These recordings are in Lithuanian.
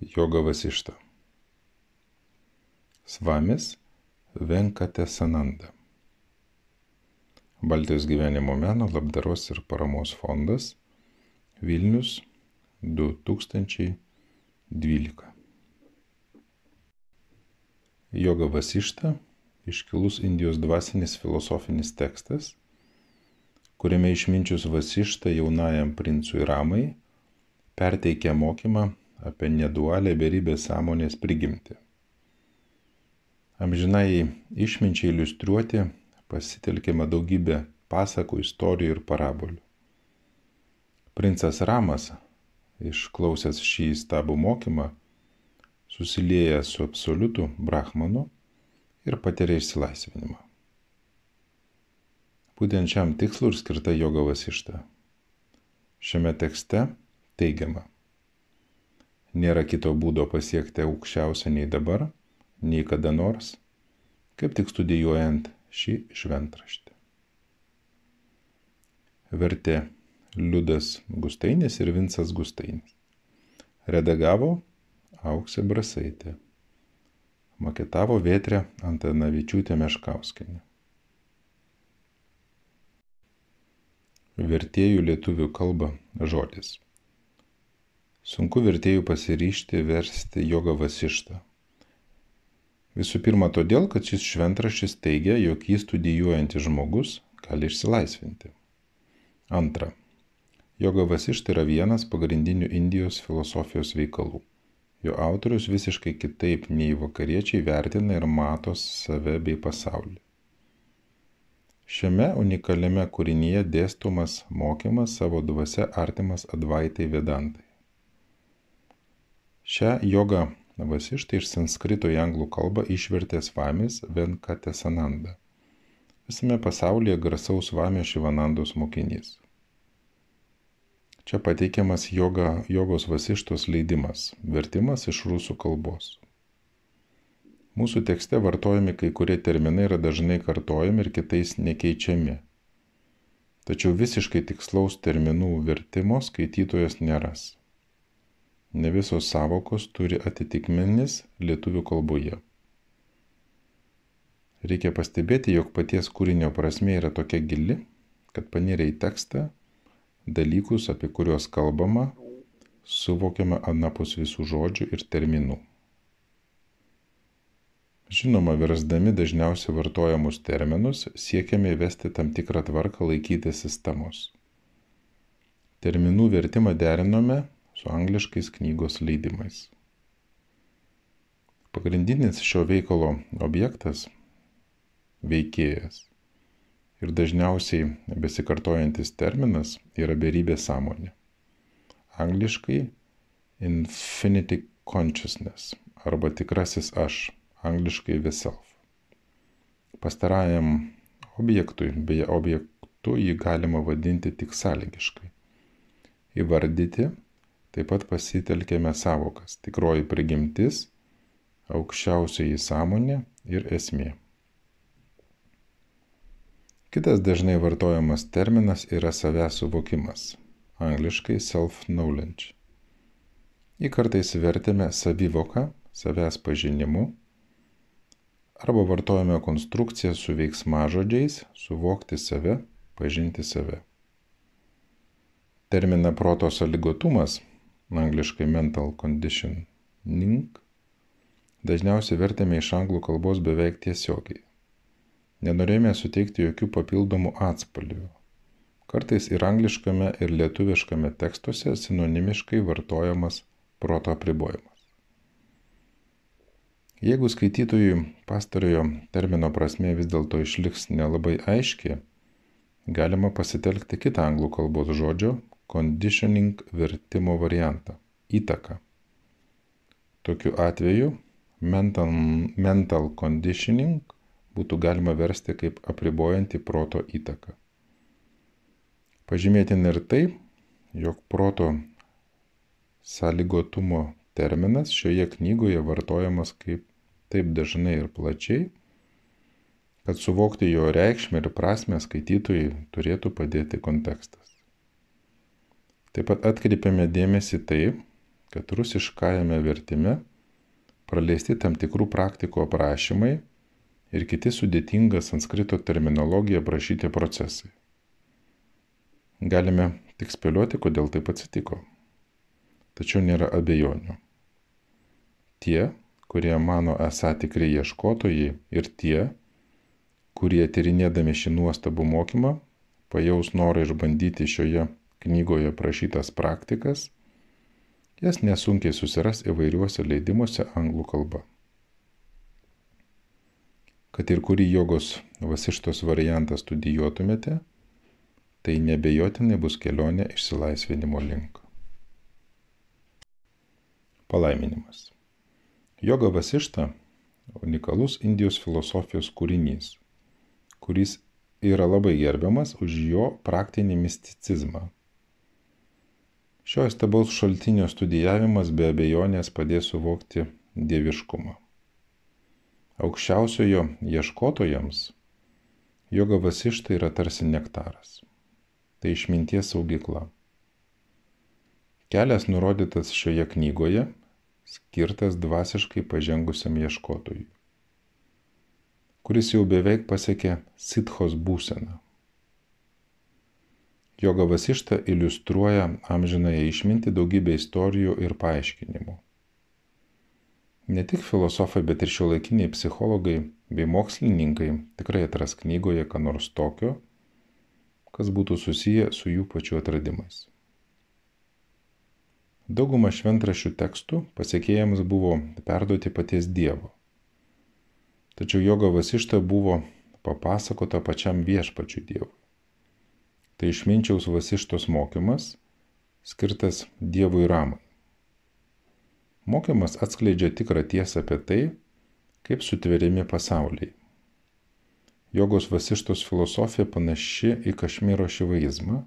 Joga Vasišta. Svamis Venkatesananda. Baltijos gyvenimo meno labdaros ir paramos fondas Vilnius 2012. Joga Vasišta iškilus Indijos dvasinis filosofinis tekstas, kuriame išminčius Vasišta jaunajam princui Ramai perteikia mokymą apie nedualę beribės sąmonės prigimtį. Amžinai išminčiai iliustruoti pasitelkiama daugybė pasakų, istorijų ir parabolių. Princas Ramas, išklausęs šį stabų mokymą, susilieja su absoliutu Brahmanu ir patiria išsilaisvinimą. Būtent šiam tikslui ir skirta joga vasišta. Šiame tekste teigiama, Nėra kito būdo pasiekti aukščiausią nei dabar, nei kada nors, kaip tik studijuojant šį šventraštį. Vertė Liudas Gustainis ir Vincas Gustainis. Redagavo Auksė Brasaitė. Maketavo Vėtrė Antanavičiūtė Meškauskinė. Vertėjų lietuvių kalba žodis. Sunku vertėjų pasiryšti versti jogą vasištą. Visų pirma, todėl, kad šis šventraštis teigia, jog jį studijuojantis žmogus gali išsilaisvinti. Antra. Joga vasišta yra vienas pagrindinių Indijos filosofijos veikalų. Jo autorius visiškai kitaip nei vakariečiai vertina ir mato save bei pasaulį. Šiame unikaliame kūrinyje dėstomas mokymas savo dvasia artimas Advaitai Vedantai. Šią jogą Vasištą iš sanskrito į anglų kalbą išvertė Svamis Venkatesananda. Visame pasaulyje garsaus Svamio Šivanandos mokinys. Čia pateikiamas joga, jogos Vasištos leidimas, vertimas iš rusų kalbos. Mūsų tekste vartojami kai kurie terminai yra dažnai kartojami ir kitais nekeičiami. Tačiau visiškai tikslaus terminų vertimo skaitytojas neras ne visos savokos turi atitikmenis lietuvių kalboje. Reikia pastebėti, jog paties kūrinio prasme yra tokia gili, kad panirė į tekstą dalykus, apie kuriuos kalbama, suvokiama anapus visų žodžių ir terminų. Žinoma, versdami dažniausiai vartojamus terminus, siekiame įvesti tam tikrą tvarką laikyti sistemos. Terminų vertimą derinome su angliškais knygos leidimais. Pagrindinis šio veikalo objektas - veikėjas. Ir dažniausiai besikartojantis terminas yra beribė sąmonė. Angliškai infinity consciousness arba tikrasis aš, angliškai the self. Pastarajam objektui, beje objektu jį galima vadinti tik sąlygiškai. Įvardyti Taip pat pasitelkėme savokas - tikroji prigimtis, aukščiausioji sąmonė ir esmė. Kitas dažnai vartojamas terminas yra savęs suvokimas, angliškai self-knowledge. Į kartais vertėme savivoką, savęs pažinimu, arba vartojame konstrukciją su veiksmažodžiais suvokti save, pažinti save. Terminą proto saligotumas angliškai mental conditioning, dažniausiai vertėme iš anglų kalbos beveik tiesiogiai. Nenorėjome suteikti jokių papildomų atspalvių. Kartais ir angliškame, ir lietuviškame tekstuose sinonimiškai vartojamas proto apribojimas. Jeigu skaitytojui pastarojo termino prasme vis dėlto išliks nelabai aiški, galima pasitelkti kitą anglų kalbos žodžio conditioning vertimo variantą - įtaka. Tokiu atveju mental, mental conditioning būtų galima versti kaip apribojanti proto įtaką. Pažymėtina ir tai, jog proto sąlygotumo terminas šioje knygoje vartojamas kaip taip dažnai ir plačiai, kad suvokti jo reikšmę ir prasme skaitytojai turėtų padėti kontekstas. Taip pat atkreipiame dėmesį tai, kad rusiškajame vertime praleisti tam tikrų praktikų aprašymai ir kiti sudėtinga sanskrito terminologija prašyti procesai. Galime tik spėlioti, kodėl taip atsitiko. Tačiau nėra abejonių. Tie, kurie mano esą tikrai ieškotojai ir tie, kurie tyrinėdami šį nuostabų mokymą pajaus norą išbandyti šioje knygoje prašytas praktikas, jas nesunkiai susiras įvairiuose leidimuose anglų kalba. Kad ir kurį jogos vasištos variantą studijuotumėte, tai nebejotinai bus kelionė išsilaisvinimo link. Palaiminimas. Joga vasišta - unikalus Indijos filosofijos kūrinys, kuris yra labai gerbiamas už jo praktinį misticizmą Šio įstabaus šaltinio studijavimas be abejonės padės suvokti dieviškumą. Aukščiausiojo ieškotojams joga vasišta yra tarsi nektaras. Tai išminties saugykla. Kelias nurodytas šioje knygoje skirtas dvasiškai pažengusiam ieškotojui, kuris jau beveik pasiekė sitchos būseną. Joga Vasišta iliustruoja amžinąją išmintį daugybę istorijų ir paaiškinimų. Ne tik filosofai, bet ir šiuolaikiniai psichologai bei mokslininkai tikrai atras knygoje ką nors tokio, kas būtų susiję su jų pačių atradimais. Dauguma šventrašių tekstų pasiekėjams buvo perduoti paties Dievo. Tačiau joga vasišta buvo papasakota pačiam viešpačiui Dievui tai išminčiaus vasištos mokymas, skirtas Dievui Ramai. Mokymas atskleidžia tikrą tiesą apie tai, kaip sutveriami pasauliai. Jogos vasištos filosofija panaši į kašmyro šivaizmą,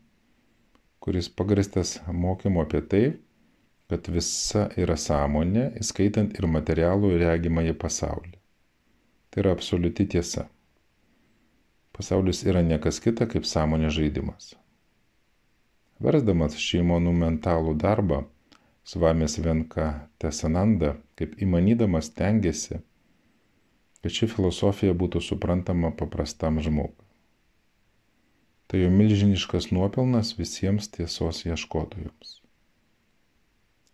kuris pagristas mokymu apie tai, kad visa yra sąmonė, įskaitant ir materialų regimąjį pasaulį. Tai yra absoliuti tiesa. Pasaulis yra niekas kita kaip sąmonė žaidimas. Versdamas šį monumentalų darbą, Svamės Venka Tesananda, kaip įmanydamas tengiasi, kad ši filosofija būtų suprantama paprastam žmogui. Tai jo milžiniškas nuopelnas visiems tiesos ieškotojams.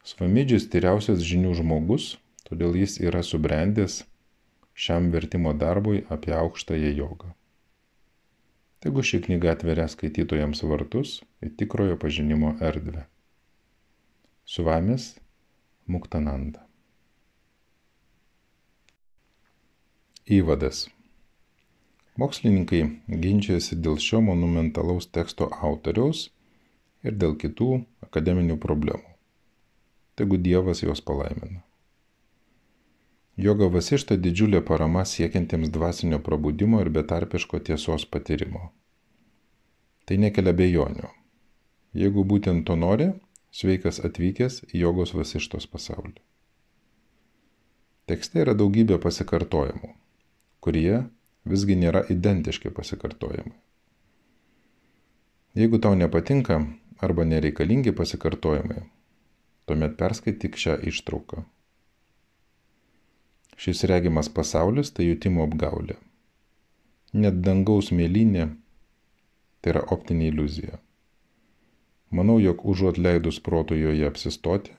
Svamidžius tyriausias žinių žmogus, todėl jis yra subrendęs šiam vertimo darbui apie aukštąją jogą. Tegu ši knyga atveria skaitytojams vartus į tikrojo pažinimo erdvę. Su vamis Muktananda. Įvadas. Mokslininkai ginčiasi dėl šio monumentalaus teksto autoriaus ir dėl kitų akademinių problemų. Tegu Dievas juos palaimina. Joga vasišta didžiulė parama siekiantiems dvasinio prabudimo ir betarpiško tiesos patyrimo. Tai nekelia bejonių. Jeigu būtent to nori, sveikas atvykęs į jogos vasištos pasaulį. Tekste yra daugybė pasikartojimų, kurie visgi nėra identiški pasikartojimai. Jeigu tau nepatinka arba nereikalingi pasikartojimai, tuomet perskaityk šią ištrauką. Šis regimas pasaulis tai jutimo apgaulė. Net dangaus mėlynė tai yra optinė iliuzija. Manau, jog užuot leidus proto joje apsistoti,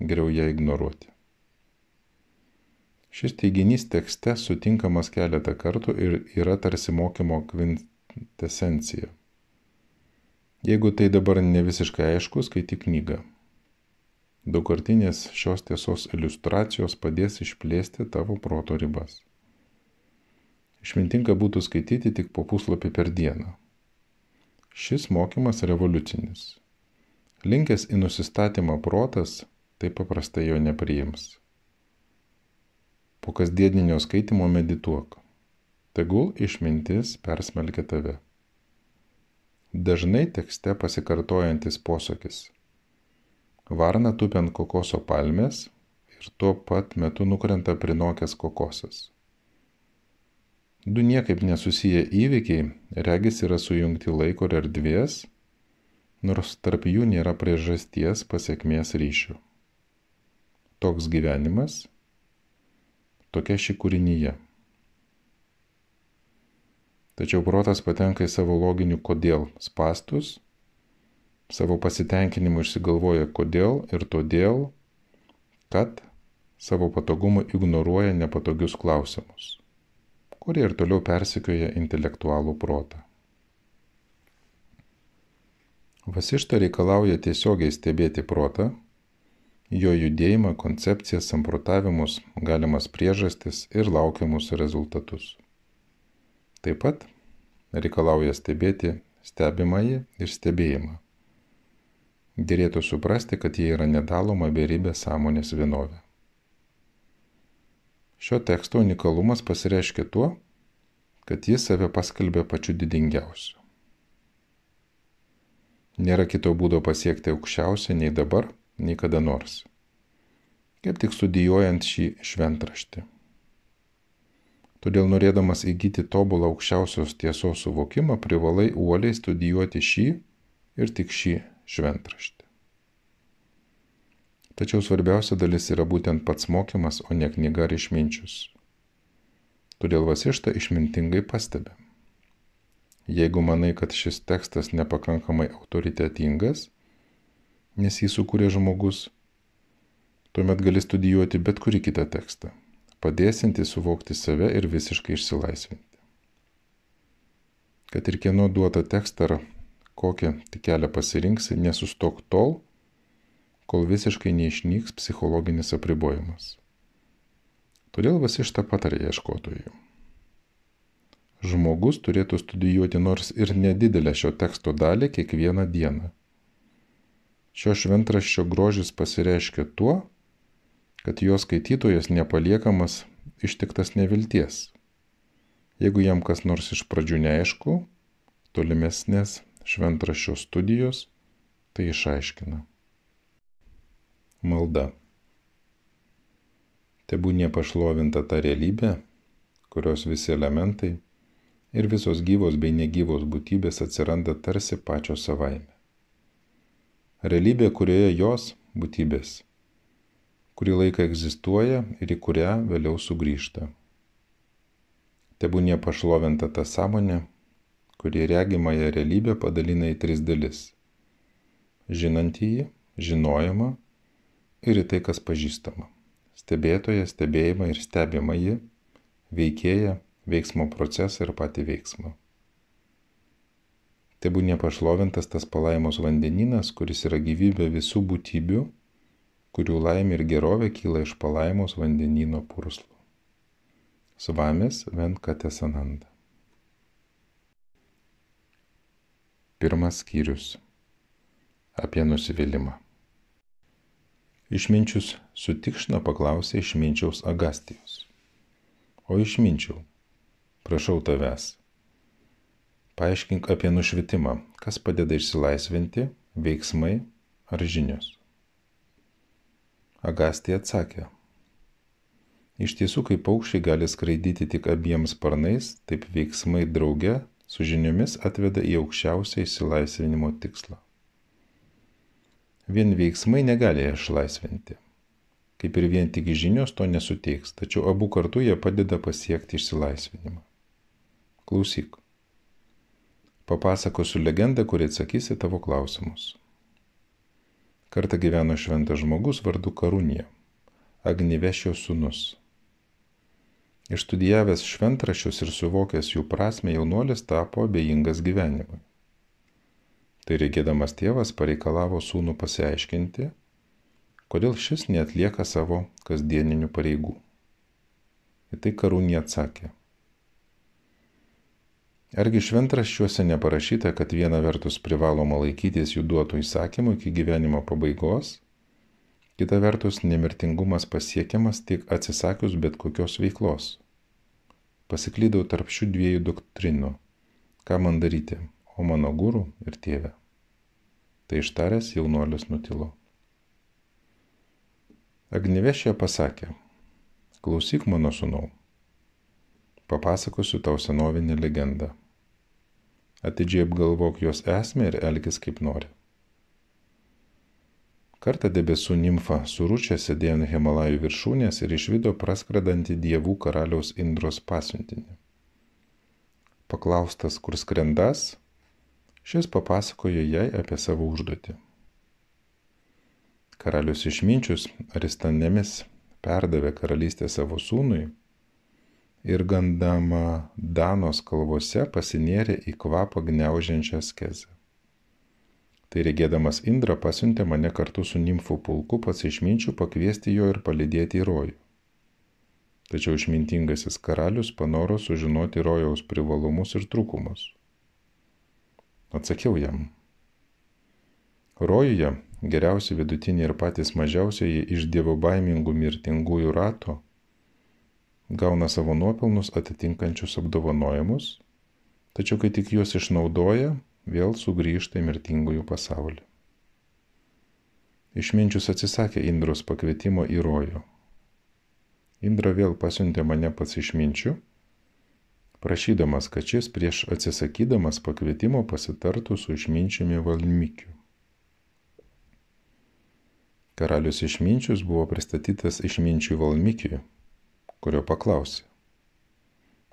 geriau ją ignoruoti. Šis teiginys tekste sutinkamas keletą kartų ir yra tarsi mokymo kvintesencija. Jeigu tai dabar ne visiškai aišku, skaityk knygą. Daugkartinės šios tiesos iliustracijos padės išplėsti tavo proto ribas. Išmintinga būtų skaityti tik po puslapį per dieną. Šis mokymas revoliucinis. Linkęs į nusistatymą protas taip paprastai jo nepriims. Po kasdieninio skaitimo medituok. Tegul išmintis persmelkia tave. Dažnai tekste pasikartojantis posakis Varna tupi ant kokoso palmės ir tuo pat metu nukrenta prinokęs kokosas. Du niekaip nesusiję įvykiai, regis yra sujungti laiko ir erdvės, nors tarp jų nėra priežasties pasiekmės ryšių. toks gyvenimas, tokia ši kūrinyje. Tačiau protas patenka į savo loginių kodėl spastus, savo pasitenkinimu išsigalvoja kodėl ir todėl, kad savo patogumu ignoruoja nepatogius klausimus, kurie ir toliau persikioja intelektualų protą. Vasišta reikalauja tiesiogiai stebėti protą, jo judėjimą, koncepcijas, samprotavimus, galimas priežastis ir laukiamus rezultatus. Taip pat reikalauja stebėti stebimąjį ir stebėjimą. Dėrėtų suprasti, kad jie yra nedaloma beribė sąmonės vienovė. Šio teksto unikalumas pasireiškia tuo, kad jis save paskelbė pačiu didingiausiu. Nėra kito būdo pasiekti aukščiausią nei dabar, nei kada nors. Kaip tik studijuojant šį šventraštį. Todėl norėdamas įgyti tobulą aukščiausios tiesos suvokimą, privalai uoliai studijuoti šį ir tik šį šventraštį. Tačiau svarbiausia dalis yra būtent pats mokymas, o ne knyga ar išminčius. Todėl Vasišta išmintingai pastebi. Jeigu manai, kad šis tekstas nepakankamai autoritetingas, nes jį sukūrė žmogus, tuomet gali studijuoti bet kurį kitą tekstą, padėsinti suvokti save ir visiškai išsilaisvinti. Kad ir kieno duotą tekstą ar kokią tik kelią pasirinksi, nesustok tol, kol visiškai neišnyks psichologinis apribojimas. Todėl vasišta patarė ieškotojui. Žmogus turėtų studijuoti nors ir nedidelę šio teksto dalį kiekvieną dieną Šio šventraščio grožis pasireiškia tuo, kad jo skaitytojas nepaliekamas ištiktas nevilties. Jeigu jam kas nors iš pradžių neaišku, tolimesnės šventraščio studijos tai išaiškina. Malda. Tebūnė pašlovinta ta realybė, kurios visi elementai ir visos gyvos bei negyvos būtybės atsiranda tarsi pačios savaime realybė, kurioje jos būtybės kurį laiką egzistuoja ir į kurią vėliau sugrįžta. Tebūnie pašlovinta ta sąmonė, kuri regimąją realybę padalina į tris dalis - žinantįjį, žinojimą ir į tai, kas pažįstama - stebėtoją, stebėjimą ir stebimąjį, veikėją, veiksmo procesą ir patį veiksmą. Tebu nepašlovintas tas palaimos vandeninas, kuris yra gyvybė visų būtybių, kurių laimė ir gerovė kyla iš palaimos vandenino purslo. Svamis Venkatesananda. Pirmas skyrius. Apie nusivylimą. Išminčius sutikšna paklausė išminčiaus Agastijos. O išminčiau, prašau tavęs, Paaiškink apie nušvitimą, kas padeda išsilaisvinti, veiksmai ar žinios. Agastė atsakė. Iš tiesų, kai paukščiai gali skraidyti tik abiem sparnais, taip veiksmai drauge su žiniomis atveda į aukščiausią išsilaisvinimo tikslą. Vien veiksmai negali išlaisvinti. Kaip ir vien tik žinios to nesuteiks, tačiau abu kartu jie padeda pasiekti išsilaisvinimą. Klausyk. Papasakosiu legendą, kuri atsakys į tavo klausimus. Kartą gyveno šventas žmogus vardu Karunija, Agnivešio sūnus. Išstudijavęs šventrašius ir suvokęs jų prasme, jaunuolis tapo abejingas gyvenimui. Tai reikėdamas tėvas pareikalavo sūnų pasiaiškinti, kodėl šis neatlieka savo kasdieninių pareigų. Į tai Karūnė atsakė. Argi šventraščiuose neparašyta, kad viena vertus privaloma laikytis jų duotų įsakymų iki gyvenimo pabaigos, kita vertus nemirtingumas pasiekiamas tik atsisakius bet kokios veiklos. Pasiklydau tarp šių dviejų doktrinų. Ką man daryti, o mano gūrų ir tėvė. Tai ištaręs jaunuolis nutilo. Agnivešė pasakė, klausyk mano sunau, papasakosiu tau senovinę legendą. Atidžiai apgalvok jos esmę ir elgis kaip nori. Kartą debesų nimfa surūčia sėdėjo ant Himalajų viršūnės ir išvydo praskredantį dievų karaliaus Indros pasiuntinį. Paklaustas, kur skrendas, šis papasakojo jai apie savo užduotį. Karalius išminčius Aristanemis perdavė karalystę savo sūnui ir gandama Danos kalvose pasinėrė į kvapą gniaužiančią skezę. Tai regėdamas Indra pasiuntė mane kartu su nimfų pulku pats išminčių pakviesti jo ir palidėti į rojų. Tačiau išmintingasis karalius panoro sužinoti rojaus privalumus ir trūkumus. Atsakiau jam. Rojuje geriausi vidutiniai ir patys mažiausiai iš dievo baimingų mirtingųjų rato gauna savo nuopelnus atitinkančius apdovanojimus, tačiau kai tik juos išnaudoja, vėl sugrįžta į mirtingųjų pasaulį. Išminčius atsisakė Indros pakvietimo į rojų. Indra vėl pasiuntė mane pats išminčių, prašydamas, kad šis prieš atsisakydamas pakvietimo pasitartų su išminčiumi Valmikiu. Karalius išminčius buvo pristatytas išminčiui Valmikiui, kurio paklausė,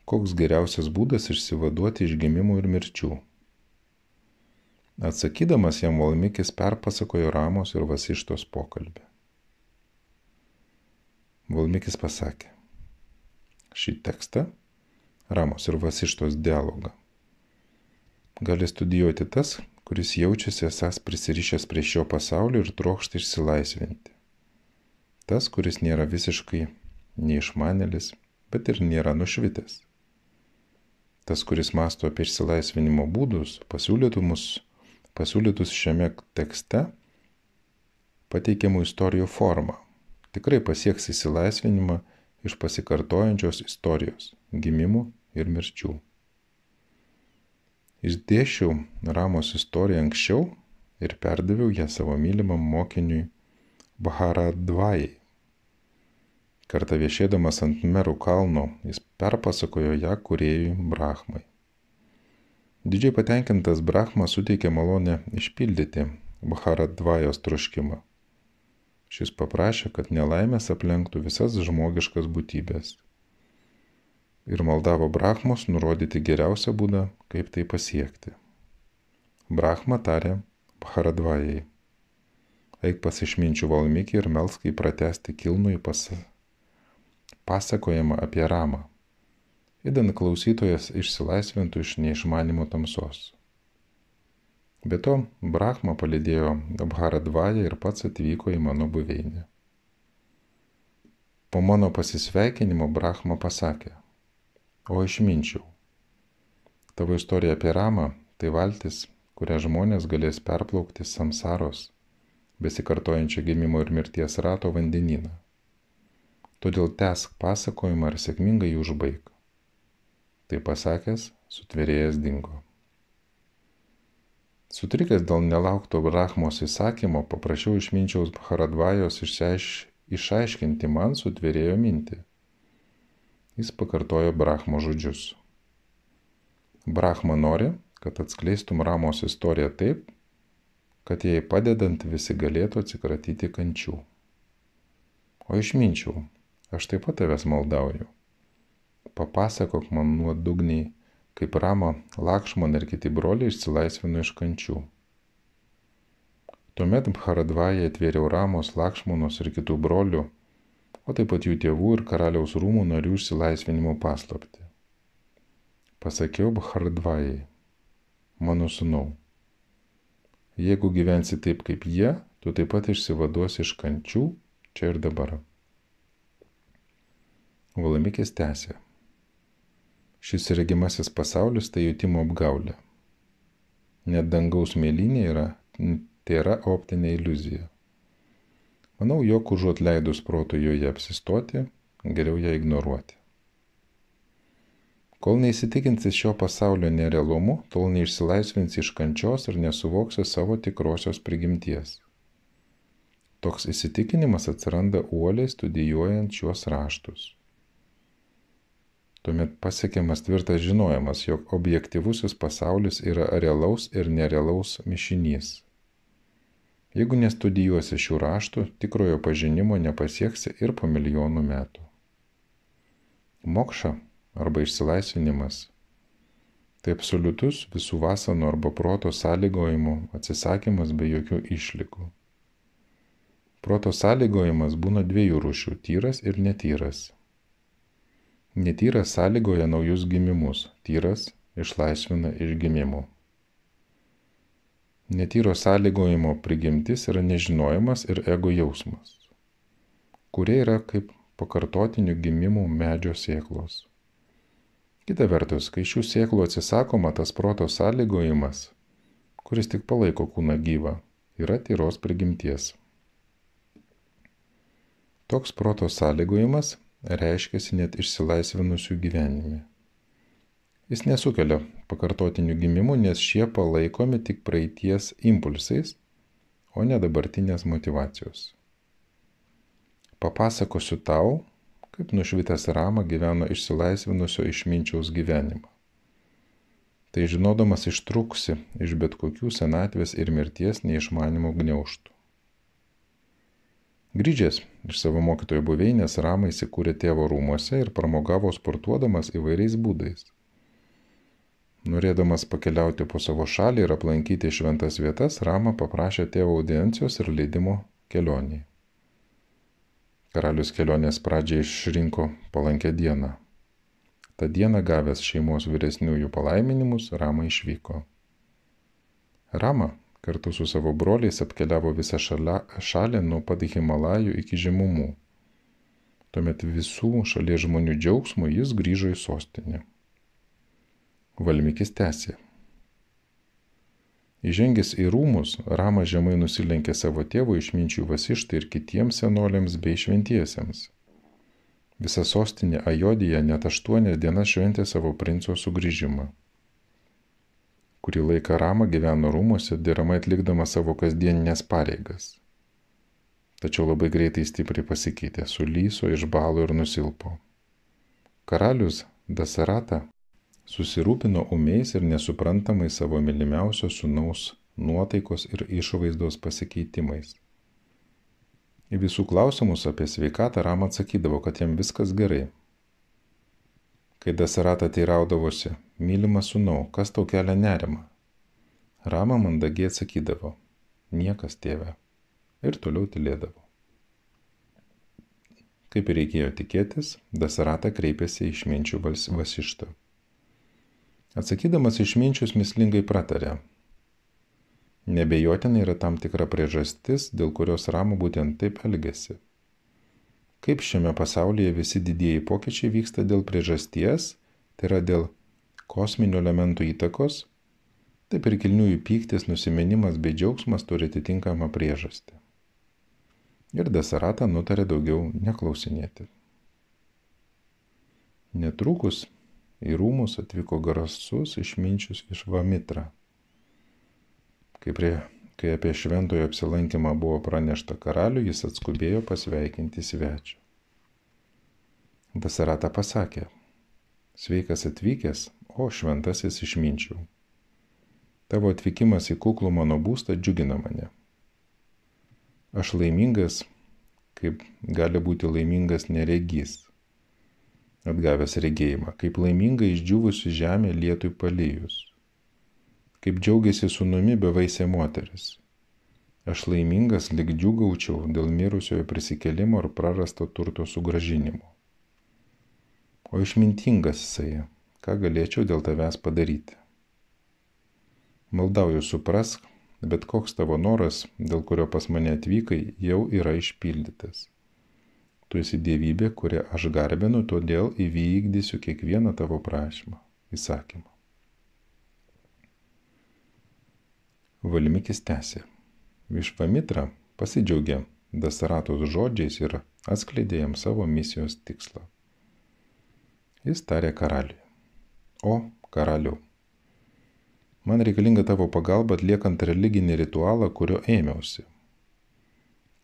koks geriausias būdas išsivaduoti iš gimimų ir mirčių. Atsakydamas jam Valmikis perpasakojo Ramos ir Vasištos pokalbį. Valmikis pasakė, šį tekstą, Ramos ir Vasištos dialogą, gali studijuoti tas, kuris jaučiasi esas prisirišęs prie šio pasaulio ir trokšta išsilaisvinti. Tas, kuris nėra visiškai neišmanelis, bet ir nėra nušvitęs. Tas, kuris masto apie išsilaisvinimo būdus, pasiūlytumus pasiūlytus šiame tekste pateikiamų istorijų formą. Tikrai pasieks įsilaisvinimą iš pasikartojančios istorijos, gimimų ir mirčių. Išdėšiau Ramos istoriją anksčiau ir perdaviau ją savo mylimam mokiniui Baharadvajai. Kartą viešėdamas ant merų kalno jis perpasakojo ją kuriejui Brahmai. Didžiai patenkintas Brahma suteikė malonę išpildyti Bharadvajos troškimą. Šis paprašė, kad nelaimės aplenktų visas žmogiškas būtybės. Ir maldavo Brahmos nurodyti geriausią būdą, kaip tai pasiekti. Brahma tarė Bharadvajai. Eik pas išminčių Valmikį ir melskai pratesti kilnų į pas... pasakojimą apie Ramą idant klausytojas išsilaisvintų iš neišmanimo tamsos. Be to, Brahma palidėjo Abharadvają ir pats atvyko į mano buveinę. Po mano pasisveikinimo Brahma pasakė, o išminčiau, tavo istorija apie Ramą tai valtis, kurią žmonės galės perplaukti samsaros, besikartojančio gimimo ir mirties rato vandenyną. Todėl tesk pasakojimą ir sėkmingai jį užbaig. Tai pasakęs, sutvėrėjas dingo. Sutrikęs dėl nelaukto Brahmos įsakymo, paprašiau išminčiaus Bharadvajos išsiaiš... išaiškinti man sutvėrėjo mintį. Jis pakartojo Brahmo žodžius. Brahma nori, kad atskleistum Ramos istoriją taip, kad jai padedant visi galėtų atsikratyti kančių. O išminčiau, aš taip pat tavęs maldauju papasakok man nuodugniai, kaip Rama, Lakšman ir kiti broliai išsilaisvino iš kančių. Tuomet Bharadvaja atvėriau Ramos, Lakšmanos ir kitų brolių, o taip pat jų tėvų ir karaliaus rūmų narių išsilaisvinimo paslapti. Pasakiau Bharadvajai, mano sunau, jeigu gyvensi taip kaip jie, tu taip pat išsivaduosi iš kančių čia ir dabar. Valamikis tęsė. Šis regimasis pasaulis tai jutimo apgaulė. Net dangaus mėlynė yra, tai yra optinė iliuzija. Manau, jog užuot leidus protui joje apsistoti, geriau ją ignoruoti. Kol neįsitikinsi šio pasaulio nerealumu, tol neišsilaisvinsi iš kančios ir nesuvoksi savo tikrosios prigimties. Toks įsitikinimas atsiranda uoliai studijuojant šiuos raštus. Tuomet pasiekiamas tvirtas žinojimas, jog objektivusis pasaulis yra realaus ir nerealaus mišinys. Jeigu nestudijuosi šių raštų, tikrojo pažinimo nepasieksi ir po milijonų metų. Mokša arba išsilaisvinimas - tai absoliutus visų vasanų arba proto sąlygojimų atsisakymas be jokių išlygų. Proto sąlygojimas būna dviejų rūšių - tyras ir netyras. Netyras sąlygoja naujus gimimus, tyras išlaisvina iš gimimų. Netyro sąlygojimo prigimtis yra nežinojimas ir ego jausmas, kurie yra kaip pakartotinių gimimų medžio sėklos. Kita vertus, kai šių sėklų atsisakoma, tas proto sąlygojimas, kuris tik palaiko kūną gyvą, yra tyros prigimties. Toks proto sąlygojimas reiškiasi net išsilaisvinusių gyvenime. Jis nesukelia pakartotinių gimimų, nes šie palaikomi tik praeities impulsais, o ne dabartinės motivacijos. Papasakosiu tau, kaip nušvitęs Rama gyveno išsilaisvinusio išminčiaus gyvenimą. Tai žinodamas ištruksi iš bet kokių senatvės ir mirties neišmanimo gniauštų. Grįžęs iš savo mokytojo buveinės Rama įsikūrė tėvo rūmose ir pramogavo sportuodamas įvairiais būdais Norėdamas pakeliauti po savo šalį ir aplankyti šventas vietas, Rama paprašė tėvo audiencijos ir leidimo kelioniai. Karalius kelionės pradžiai išrinko palankę dieną. Ta diena gavęs šeimos vyresniųjų palaiminimus, Rama išvyko. Rama kartu su savo broliais apkeliavo visą šalia, šalį nuo pat Himalajų iki žemumų. Tuomet visų šalies žmonių džiaugsmų jis grįžo į sostinę. Valmikis tęsė. Įžengęs į rūmus, Rama žemai nusilenkė savo tėvo išminčių vasištai ir kitiems senoliams bei šventiesiems. Visa sostinė Ajodija net aštuonias dienas šventė savo princo sugrįžimą. Kurį laiką Rama gyveno rūmose, deramai atlikdama savo kasdieninės pareigas. Tačiau labai greitai stipriai pasikeitė, sulyso, išbalo ir nusilpo. Karalius Dasarata susirūpino ūmiais ir nesuprantamais savo mylimiausio sūnaus nuotaikos ir išvaizdos pasikeitimais. Į visų klausimus apie sveikatą Ram atsakydavo, kad jam viskas gerai. Kai Dasarata teiraudavosi, mylimas sūnau, kas tau kelia nerimą? Rama mandagiai atsakydavo, niekas tėve. Ir toliau tylėdavo. Kaip ir reikėjo tikėtis, Dasarata kreipėsi į išminčių vasištą. Atsakydamas išminčius mislingai pratarė. Nebejotinai yra tam tikra priežastis, dėl kurios Ramų būtent taip elgesi. Kaip šiame pasaulyje visi didieji pokyčiai vyksta dėl priežasties, tai yra dėl kosminių elementų įtakos, taip ir kilniųjų pyktis, nusimenimas bei džiaugsmas turi atitinkamą priežastį. Ir Desarata nutarė daugiau neklausinėti. Netrukus į rūmus atvyko garsus išminčius iš Vamitra. Kai, prie, kai apie šventojo apsilankymą buvo pranešta karaliui, jis atskubėjo pasveikinti svečią. Dasarata pasakė, sveikas atvykęs, o šventasis išminčiau. Tavo atvykimas į kuklų mano būstą džiugina mane. Aš laimingas, kaip gali būti laimingas neregys atgavęs regėjimą, kaip laiminga išdžiūvusi žemė lietui palyjus, kaip džiaugiasi sunumi bevaisė moteris. Aš laimingas lik džiugaučiau dėl mirusiojo prisikelimo ir prarasto turto sugražinimo. O išmintingas jisai, ką galėčiau dėl tavęs padaryti. Maldauju suprask, bet koks tavo noras, dėl kurio pas mane atvykai, jau yra išpildytas. Tu esi dievybė, kurią aš garbinu, todėl įvykdysiu kiekvieną tavo prašymą, įsakymą. Valmikis tęsė. Višvamitra pasidžiaugė Dasaratos žodžiais ir atskleidė jam savo misijos tikslą. Jis tarė karaliui. O, karaliau, man reikalinga tavo pagalba atliekant religinį ritualą, kurio ėmiausi.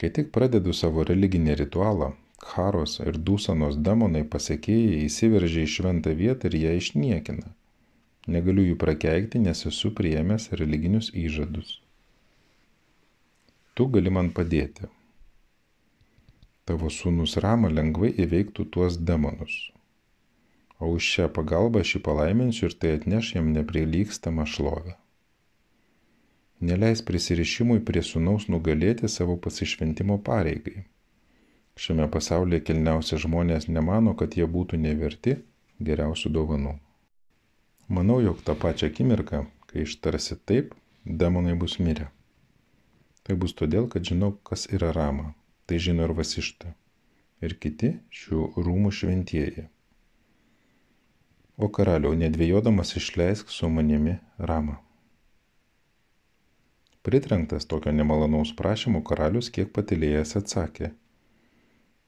Kai tik pradedu savo religinį ritualą, Haros ir Dusanos demonai pasiekėjai įsiveržia į šventą vietą ir ją išniekina. Negaliu jų prakeikti, nes esu priėmęs religinius įžadus. tu gali man padėti. Tavo sūnus Rama lengvai įveiktų tuos demonus. O už šią pagalbą aš jį palaiminsiu ir tai atneš jam neprilykstamą šlovę. Neleis prisirišimui prie sūnaus nugalėti savo pasišventimo pareigai. Šiame pasaulyje kilniausi žmonės nemano, kad jie būtų neverti geriausių dovanų. Manau, jog tą pačią akimirką, kai ištarsi taip, demonai bus mirę. Tai bus todėl, kad žinau, kas yra Rama. Tai žino ir Vasišta. Ir kiti šių rūmų šventieji. O karaliau, nedvėjodamas išleisk su manimi Ramą. Pritrenktas tokio nemalonaus prašymo karalius kiek patilėjęs atsakė.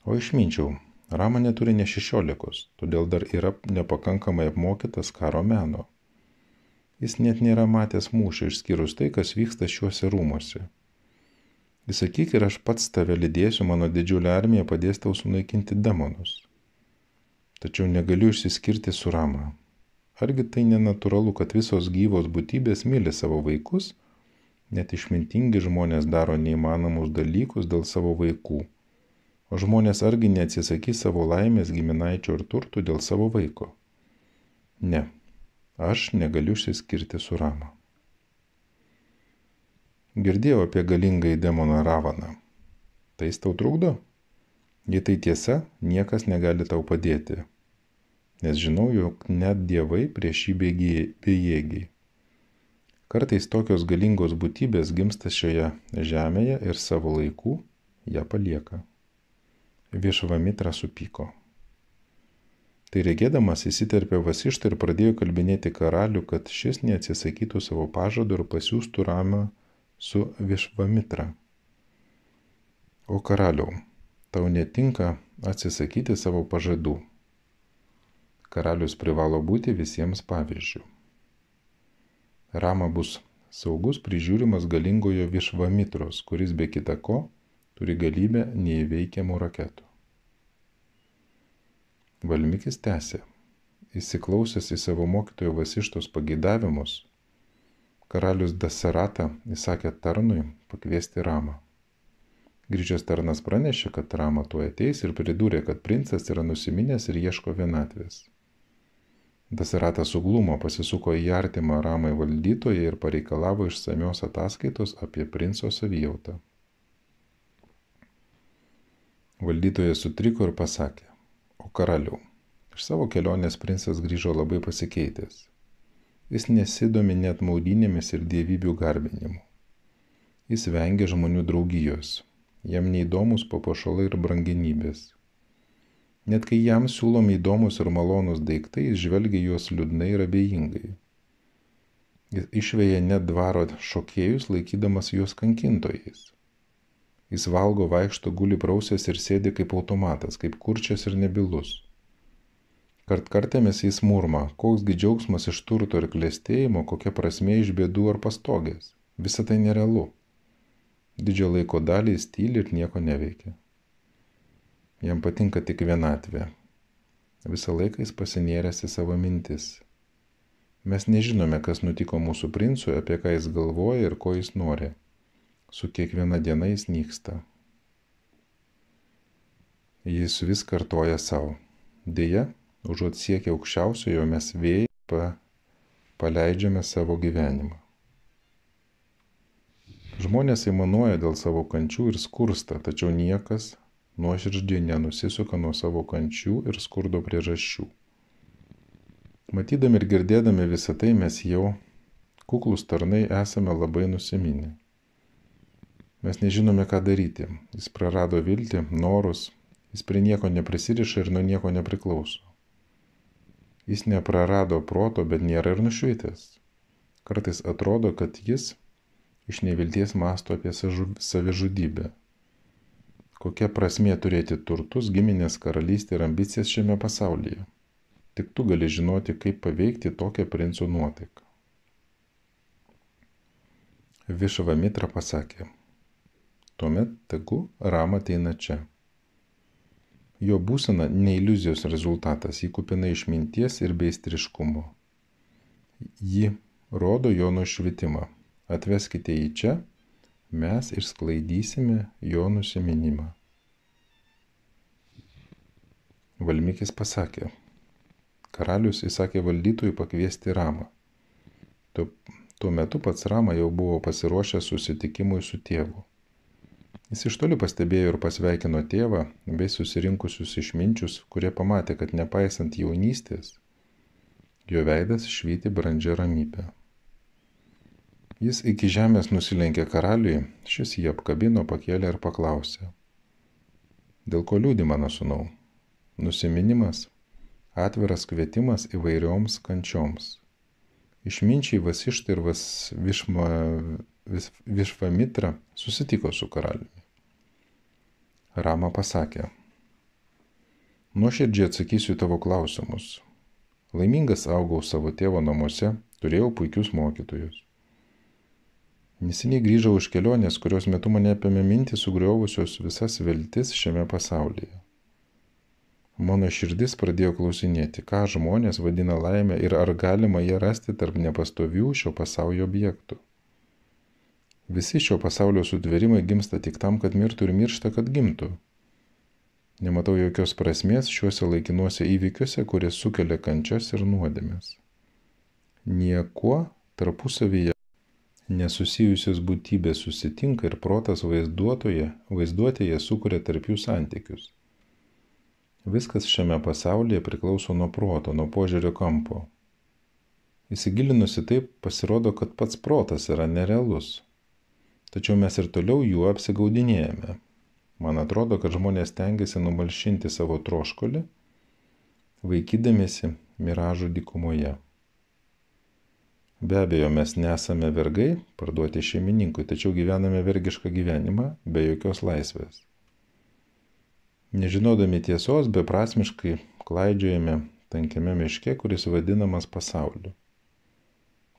O išminčiau, Rama neturi ne šešiolikos, todėl dar yra nepakankamai apmokytas karo meno. Jis net nėra matęs mūšio išskyrus tai, kas vyksta šiuose rūmose. Įsakyk ir aš pats tave lydėsiu, mano didžiulė armija padės tau sunaikinti demonus. Tačiau negaliu išsiskirti su Rama. Argi tai nenatūralu, kad visos gyvos būtybės myli savo vaikus, net išmintingi žmonės daro neįmanomus dalykus dėl savo vaikų. O žmonės argi neatsisakys savo laimės giminaičio ir turtų dėl savo vaiko. Ne, aš negaliu išsiskirti su Rama. Girdėjau apie galingąjį demoną Ravaną. Tai jis tau trukdo? Jei tai tiesa, niekas negali tau padėti. Nes žinau, jog net dievai prieš jį bejėgiai. Kartais tokios galingos būtybės gimsta šioje žemėje ir savo laikų ją palieka. Viešvamitra supyko. Tai regėdamas įsiterpė Vasištą ir pradėjo kalbinėti karalių, kad šis neatsisakytų savo pažado ir pasiūstų ramą su Višvamitra. O karaliau, tau netinka atsisakyti savo pažadų. Karalius privalo būti visiems pavyzdžių. Rama bus saugus prižiūrimas galingojo Višvamitros, kuris be kita ko turi galybę neįveikiamų raketų. Valmikis tęsė, įsiklausęs į savo mokytojo Vasištos pageidavimus, Karalius Dasarata įsakė tarnui pakviesti Ramą. Grįžęs tarnas pranešė, kad Rama tuo ateis ir pridūrė, kad princas yra nusiminęs ir ieško vienatvės. Dasaratas suglumo, pasisuko į artimą Ramai valdytoją ir pareikalavo išsamios ataskaitos apie princo savijautą. Valdytojas sutriko ir pasakė, o karaliau, iš savo kelionės princas grįžo labai pasikeitęs. Jis nesidomi net maudynėmis ir dievybių garbinimu. Jis vengia žmonių draugijos. Jam neįdomus papuošalai ir brangenybės. Net kai jam siūlomi įdomus ir malonus daiktai, jis žvelgia juos liūdnai ir abejingai. Jis išvėja net dvaro šokėjus, laikydamas juos kankintojais. Jis valgo, vaikšto, guli prausės ir sėdi kaip automatas, kaip kurčias ir nebilus. Kartkartėmis jis murma koks gi džiaugsmas iš turto ir klestėjimo kokia prasmė iš bėdų ar pastogės. Visa tai nerealu. Didžią laiko dalį jis tyli ir nieko neveikia. Jam patinka tik vienatvė. Visą laiką jis pasinėręs į savo mintis. Mes nežinome kas nutiko mūsų princui apie ką jis galvoja ir ko jis nori su kiekviena diena jis nyksta jis vis kartoja savo deja užuot siekę aukščiausiojo mes vėjai pa, paleidžiame savo gyvenimą. Žmonės įmanuoja dėl savo kančių ir skursta, tačiau niekas nuoširdžiai nenusisuka nuo savo kančių ir skurdo priežasčių. Matydami ir girdėdami visą tai mes jau, kuklus tarnai, esame labai nusiminę. Mes nežinome, ką daryti. Jis prarado viltį, norus, jis prie nieko neprisiriša ir nuo nieko nepriklauso. Jis neprarado proto, bet nėra ir nušvitęs. Kartais atrodo, kad jis iš nevilties masto apie savižudybę. Kokia prasmė turėti turtus, giminės karalystę ir ambicijas šiame pasaulyje? Tik tu gali žinoti, kaip paveikti tokią princų nuotaiką. Višava Mitra pasakė, tuomet tegu Rama ateina čia. Jo būsena ne iliuzijos rezultatas, ji kupina išminties ir beistriškumo. Ji rodo jo nušvitimą. Atveskite jį čia, mes išsklaidysime jo nusiminimą. Valmikis pasakė, karalius įsakė valdytojui pakviesti Ramą. Tuo, tuo metu pats Rama jau buvo pasiruošęs susitikimui su tėvu. Jis iš toli pastebėjo ir pasveikino tėvą bei susirinkusius išminčius, kurie pamatė, kad nepaisant jaunystės, jo veidas švyti brandžią ramybę. Jis iki žemės nusilenkė karaliui, šis jį apkabino, pakėlė ir paklausė. Dėl ko liūdi mano sunau? Nusiminimas - atviras kvietimas įvairioms kančioms. Išminčiai Vasištai ir vas, višma, Višvamitra susitiko su karaliumi. Rama pasakė, nuoširdžiai atsakysiu tavo klausimus. Laimingas augau savo tėvo namuose, turėjau puikius mokytojus. Neseniai grįžau iš kelionės, kurios metu mane apėmė mintį sugriovusios visas viltis šiame pasaulyje. Mano širdis pradėjo klausinėti, ką žmonės vadina laimė ir ar galima ją rasti tarp nepastovių šio pasaulio objektų. Visi šio pasaulio sutverimai gimsta tik tam, kad mirtų ir miršta, kad gimtų. Nematau jokios prasmės šiuose laikinuose įvykiuose, kurie sukelia kančias ir nuodėmės. Niekuo tarpusavyje nesusijusios būtybės susitinka ir protas vaizduotoje, vaizduotėje sukuria tarp jų santykius. Viskas šiame pasaulyje priklauso nuo proto, nuo požiūrio kampo. Įsigilinusi taip, pasirodo, kad pats protas yra nerealus. Tačiau mes ir toliau juo apsigaudinėjame. Man atrodo, kad žmonės tengiasi numalšinti savo troškolį, vaikydamėsi miražų dykumoje. Be abejo, mes nesame vergai parduoti šeimininkui, tačiau gyvename vergišką gyvenimą be jokios laisvės. Nežinodami tiesos, beprasmiškai klaidžiojame tankiame miške, kuris vadinamas pasauliu.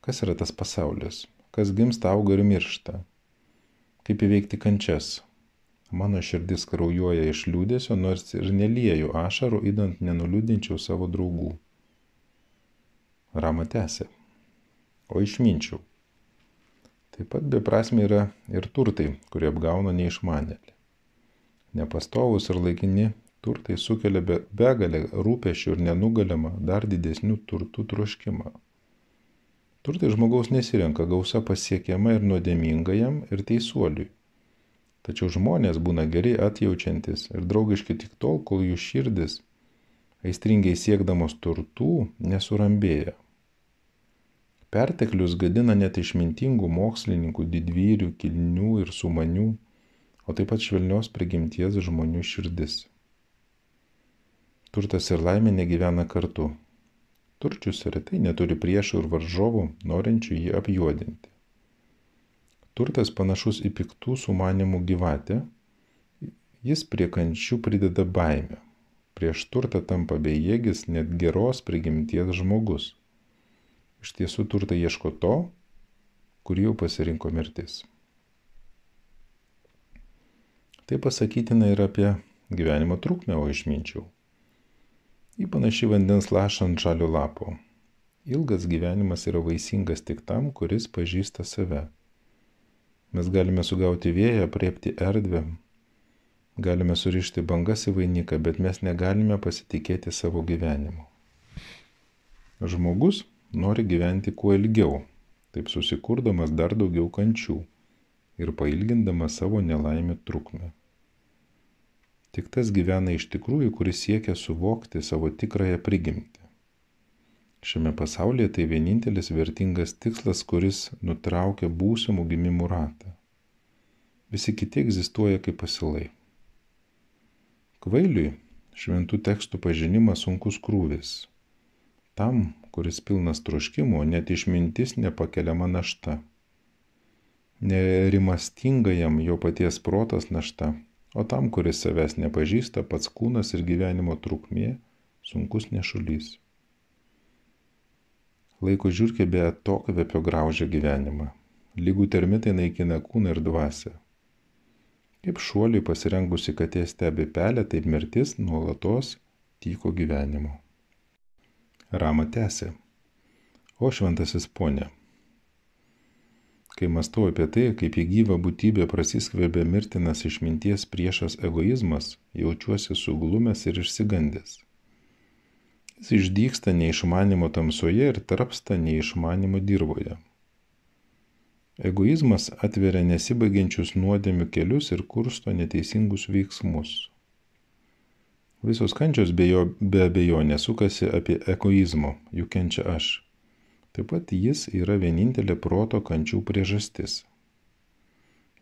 Kas yra tas pasaulis? Kas gimsta, auga ir miršta? Kaip įveikti kančias? Mano širdis kraujuoja iš liūdėsio, nors ir nelieju ašarų, įdant nenuliūdinčiau savo draugų. Rama tęsė. O išminčiau. Taip pat beprasme yra ir turtai, kurie apgauna neišmanėlį. Nepastovus ir laikini turtai sukelia be, begalę rūpešių ir nenugalimą dar didesnių turtų troškimą. Turtai žmogaus nesirenka gausa pasiekiama ir nuodėminga jam ir teisuoliui. Tačiau žmonės būna geri atjaučiantis ir draugiški tik tol, kol jų širdis, aistringai siekdamos turtų, nesurambėja. Perteklius gadina net išmintingų mokslininkų, didvyrių, kilnių ir sumanių o taip pat švelnios prigimties žmonių širdis. Turtas ir laimė negyvena kartu. Turčius retai neturi priešų ir varžovų, norinčių jį apjuodinti. Turtas panašus į piktų sumanimų gyvatę, jis prie kančių prideda baimę. Prieš turtą tampa bejėgis net geros prigimties žmogus. Iš tiesų turtą ieško to, kurį jau pasirinko mirtis. Tai pasakytina ir apie gyvenimo trukmę, o išminčiau. Į panašį vandens lašą ant žalio lapo. Ilgas gyvenimas yra vaisingas tik tam, kuris pažįsta save. Mes galime sugauti vėją, priepti erdvę, galime surišti bangas į vainiką, bet mes negalime pasitikėti savo gyvenimu. Žmogus nori gyventi kuo ilgiau, taip susikurdamas dar daugiau kančių ir pailgindamas savo nelaimę trukmę. Tik tas gyvena iš tikrųjų, kuris siekia suvokti savo tikrąją prigimtį. Šiame pasaulyje tai vienintelis vertingas tikslas, kuris nutraukia būsimų gimimų ratą. Visi kiti egzistuoja kaip pasilai. Kvailiui šventų tekstų pažinimas sunkus krūvis. Tam, kuris pilnas troškimo, net išmintis nepakeliama našta. Nerimastingajam jo paties protas našta o tam, kuris savęs nepažįsta, pats kūnas ir gyvenimo trukmė sunkus nešulys. Laiko žiūrkė be atokvėpio graužia gyvenimą. Lygų termitai naikina kūną ir dvasę. Kaip šuoliui pasirengusi katė stebi pelę, taip mirtis nuolatos tyko gyvenimo. Rama tęsė. O šventasis ponė, kai mastau apie tai, kaip į gyvą būtybę prasiskverbė mirtinas išminties priešas egoizmas, jaučiuosi suglumęs ir išsigandęs. Jis išdyksta neišmanimo tamsoje ir tarpsta neišmanimo dirboje. Egoizmas atveria nesibaigiančius nuodėmių kelius ir kursto neteisingus veiksmus. Visos kančios be, jo, be abejonės sukasi apie egoizmo, juk kenčia aš. Taip pat jis yra vienintelė proto kančių priežastis.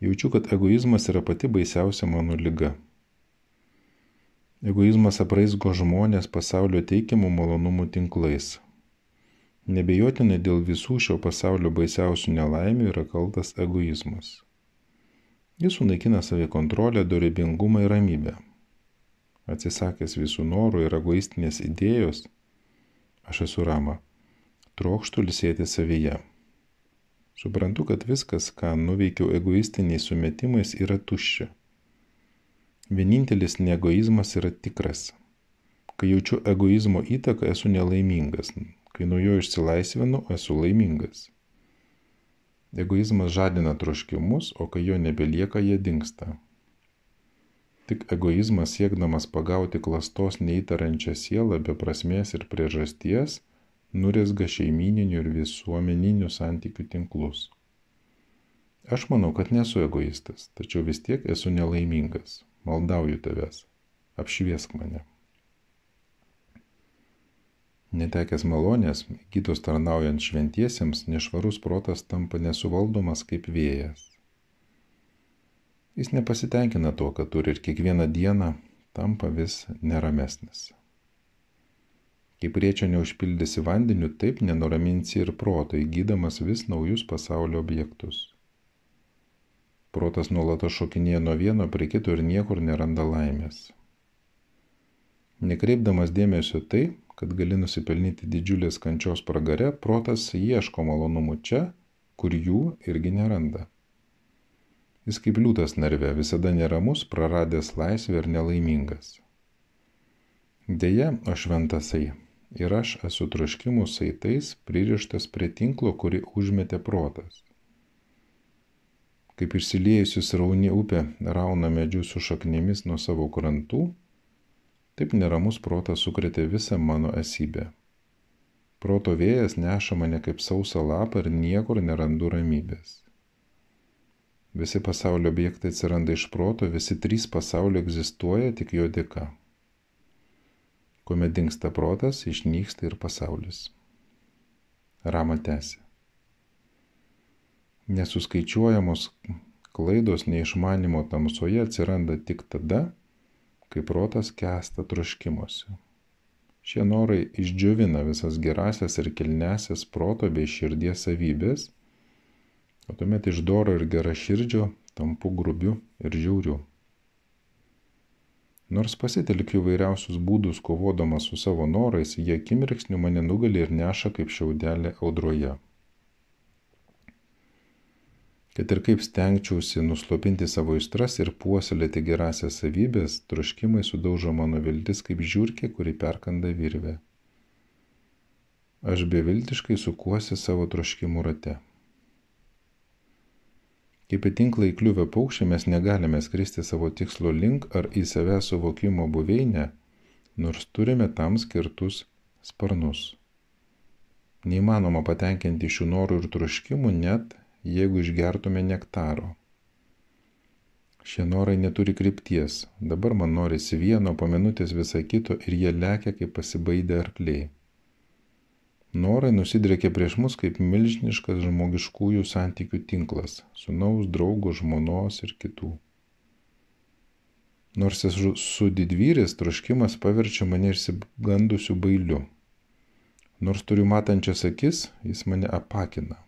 Jaučiu, kad egoizmas yra pati baisiausia mano lyga. Egoizmas apraizgo žmonės pasaulio teikiamų malonumų tinklais. Nebejotinai dėl visų šio pasaulio baisiausių nelaimių yra kaltas egoizmas. Jis sunaikina savikontrolę, dorybingumą ir ramybę. Atsisakęs visų norų ir egoistinės idėjos, aš esu rama trokštų lisėti savyje. Suprantu, kad viskas, ką nuveikiau egoistiniais sumetimais, yra tuščia. Vienintelis neegoizmas yra tikras. Kai jaučiu egoizmo įtaką, esu nelaimingas. Kai nuo jo išsilaisvinu, esu laimingas. Egoizmas žadina troškimus, o kai jo nebelieka, jie dinksta. Tik egoizmas siekdamas pagauti klastos neįtarančią sielą be prasmės ir priežasties – nurezga šeimininių ir visuomeninių santykių tinklus. Aš manau, kad nesu egoistas, tačiau vis tiek esu nelaimingas. Maldauju tavęs. Apšviesk mane. Netekęs malonės, gytos tarnaujant šventiesiems, nešvarus protas tampa nesuvaldomas kaip vėjas. Jis nepasitenkina tuo, kad turi ir kiekvieną dieną tampa vis neramesnis. Kaip riečio neužpildysi vandeniu, taip nenuraminsi ir proto, įgydamas vis naujus pasaulio objektus. Protas nuolatos šokinėja nuo vieno prie kito ir niekur neranda laimės. Nekreipdamas dėmesio tai, kad gali nusipelnyti didžiulės kančios pragare, protas ieško malonumų čia, kur jų irgi neranda. Jis kaip liūtas narve, visada neramus, praradęs laisvę ir nelaimingas. Deja, o šventasai, ir aš esu troškimų saitais pririštas prie tinklo, kurį užmetė protas. Kaip išsiliejusi srauni upė rauna medžius su šaknimis nuo savo krantų, taip neramus protas sukrėtė visą mano esybę. Proto vėjas neša mane kaip sausą lapą ir niekur nerandu ramybės. Visi pasaulio objektai atsiranda iš proto, visi trys pasaulio egzistuoja tik jo dėka. Kuomet dinksta protas, išnyksta ir pasaulis. Rama tęsė. Nesuskaičiuojamos klaidos neišmanimo tamsoje atsiranda tik tada, kai protas kesta troškimuose. Šie norai išdžiovina visas gerasias ir kilnesias proto bei širdies savybės, o tuomet iš doro ir gera širdžio tampu grubiu ir žiauriu. Nors pasitelkiu įvairiausius būdus kovodamas su savo norais, jie akimirksniu mane nugali ir neša kaip šiaudelė audroje. Kad ir kaip stengčiausi nuslopinti savo aistras ir puoselėti gerasias savybės, troškimai sudaužo mano viltis kaip žiūrkė, kuri perkanda virvę. Aš beviltiškai sukuosi savo troškimų rate. Kaip į tinklą įkliuvę paukščiai mes negalime skristi savo tikslo link ar į savęs suvokimo buveinę, nors turime tam skirtus sparnus. Neįmanoma patenkinti šių norų ir troškimų net jeigu išgertume nektaro. Šie norai neturi krypties, dabar man norisi vieno, po minutės visą kito ir jie lekia kaip pasibaidę arkliai. Norai nusidrėkė prieš mus kaip milžiniškas žmogiškųjų santykių tinklas - sunaus, draugo, žmonos ir kitų. Nors esu su didvyris, troškimas paverčia mane išsigandusiu bailiu. Nors turiu matančias akis, jis mane apakina.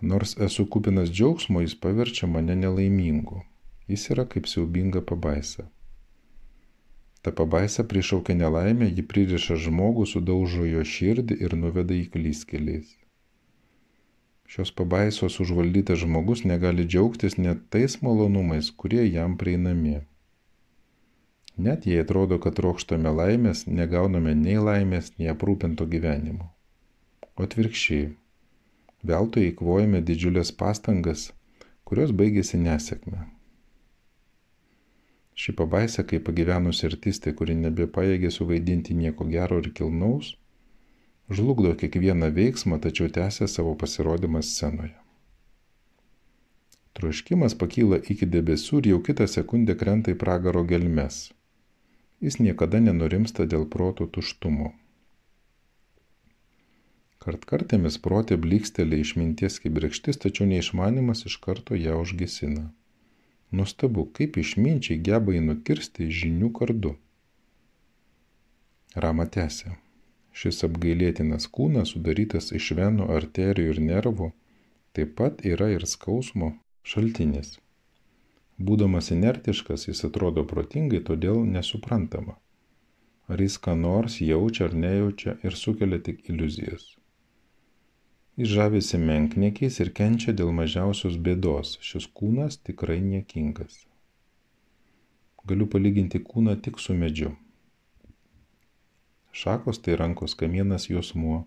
Nors esu kupinas džiaugsmo, jis paverčia mane nelaimingu. Jis yra kaip siaubinga pabaisa. Ta pabaisa prišaukia nelaimę, ji pririša žmogų, sudaužo jo širdį ir nuveda į klyskeliais. Šios pabaisos užvaldytas žmogus negali džiaugtis net tais malonumais, kurie jam prieinami. Net jei atrodo, kad trokštame laimės, negauname nei laimės, nei aprūpinto gyvenimo. O atvirkščiai, Veltui eikvojame didžiulės pastangas, kurios baigėsi nesėkme. Ši pabaisa, kaip pagyvenusi artistė, kuri nebepaėgė suvaidinti nieko gero ir kilnaus, žlugdo kiekvieną veiksmą, tačiau tęsia savo pasirodymą scenoje. Troškimas pakyla iki debesų ir jau kitą sekundę krenta į pragaro gelmes. Jis niekada nenurimsta dėl proto tuštumo. Kartkartėmis protė bliksteli išminties kibirkštis, tačiau neišmanimas iš karto ją užgesina. Nustabu, kaip išminčiai geba jį nukirsti žinių kardu. Rama tęsė. Šis apgailėtinas kūnas, sudarytas iš venų, arterijų ir nervų, taip pat yra ir skausmo šaltinis. Būdamas inertiškas, jis atrodo protingai, todėl nesuprantama. Ar jis ką nors jaučia ar nejaučia ir sukelia tik iliuzijas. Jis žavisi menkniekiais ir kenčia dėl mažiausios bėdos. Šis kūnas tikrai niekingas. Galiu palyginti kūną tik su medžiu. Šakos tai rankos, kamienas juosmuo.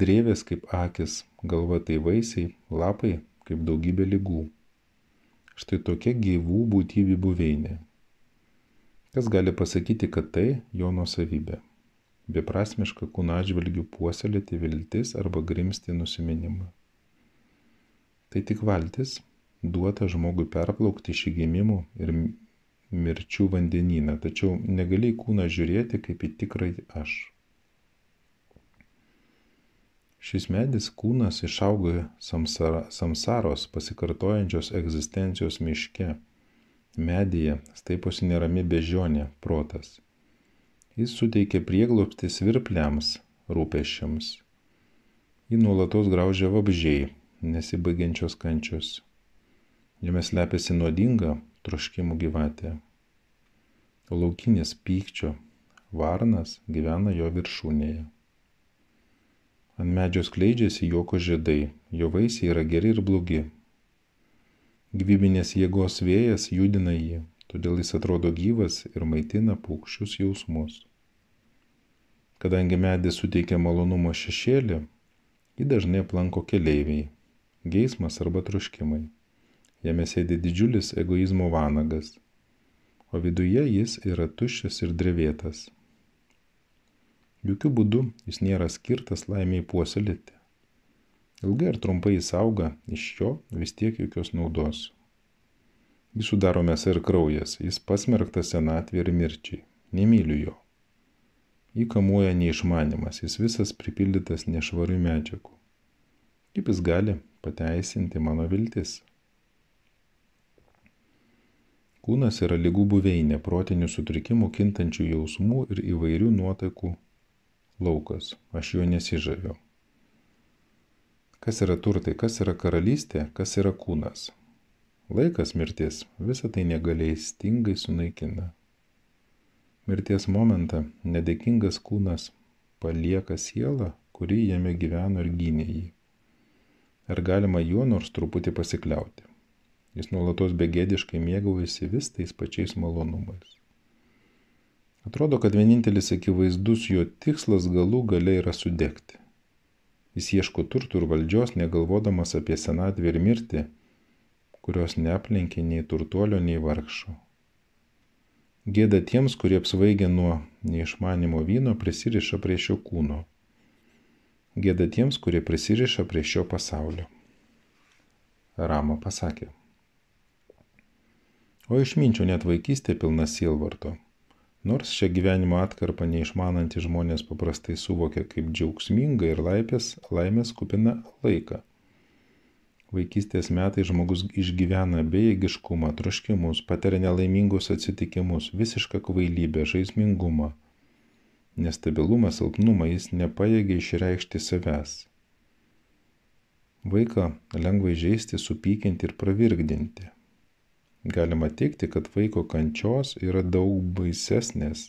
Drėvės kaip akis, galva tai vaisiai, lapai kaip daugybė lygų. Štai tokia gyvų būtybių buveinė. Kas gali pasakyti, kad tai jo nuosavybė? Beprasmiška kūno atžvilgiu puoselėti viltis arba grimsti nusiminimą. Tai tik valtis duota žmogui perplaukti iš įgimimų ir mirčių vandenyną, tačiau negali į kūną žiūrėti kaip į tikrąjį aš. Šis medis kūnas išaugo samsara, samsaros pasikartojančios egzistencijos miške. Medyje staiposi nerami bežionė, protas Jis suteikia prieglobstį svirpliams, rūpešiams. Jį nuolatos graužia vabžiai, nesibaigiančios kančios. Jame slepiasi nuodinga troškimų gyvatė. Laukinis pykčio varnas gyvena jo viršūnėje. Ant medžio skleidžiasi juoko žiedai, jo vaisiai yra geri ir blogi. Gyvybinės jėgos vėjas judina jį, todėl jis atrodo gyvas ir maitina paukščius jausmus. Kadangi medis suteikia malonumo šešėlį, jį dažnai aplanko keleiviai - geismas arba troškimai. Jame sėdi didžiulis egoizmo vanagas, o viduje jis yra tuščias ir drevėtas. Jokių būdų jis nėra skirtas laimiai puoselėti. Ilgai ar trumpai jis auga, iš jo vis tiek jokios naudos. Jis sudaro mėsa ir kraujas, jis pasmerktas senatvė ir mirčiai. Nemyliu jo. Jį kamuoja neišmanimas, jis visas pripildytas nešvarių medžiagų. Kaip jis gali pateisinti mano viltis? Kūnas yra lygų buveinė, protinių sutrikimų, kintančių jausmų ir įvairių nuotaikų laukas. Aš juo nesižaviu. Kas yra turtai, kas yra karalystė, kas yra kūnas. Laikas mirtis visą tai negaliai stingai sunaikina. Mirties momentą nedėkingas kūnas palieka sielą, kuri jame gyveno ir gynė jį. Ar galima juo nors truputį pasikliauti? Jis nuolatos begėdiškai mėgaujasi vis tais pačiais malonumais. Atrodo, kad vienintelis akivaizdus jo tikslas galų gale yra sudegti. Jis ieško turtų ir valdžios, negalvodamas apie senatvę ir mirtį, kurios neaplenkė nei turtuolio, nei vargšo. Gėda tiems, kurie apsvaigę nuo neišmanimo vyno prisiriša prie šio kūno. Gėda tiems, kurie prisiriša prie šio pasaulio. Rama pasakė. O išminčio net vaikystė pilna sielvarto. Nors šią gyvenimo atkarpą neišmanantys žmonės paprastai suvokia kaip džiaugsmingą ir laipės, laimės kupina laiką. Vaikystės metai žmogus išgyvena bejėgiškumą, troškimus, patiria nelaimingus atsitikimus, visišką kvailybę, žaismingumą. Nestabilumą, silpnumą jis nepajėgia išreikšti savęs. Vaiką lengvai žaisti, supykinti ir pravirkdinti. Galima teikti, kad vaiko kančios yra daug baisesnės.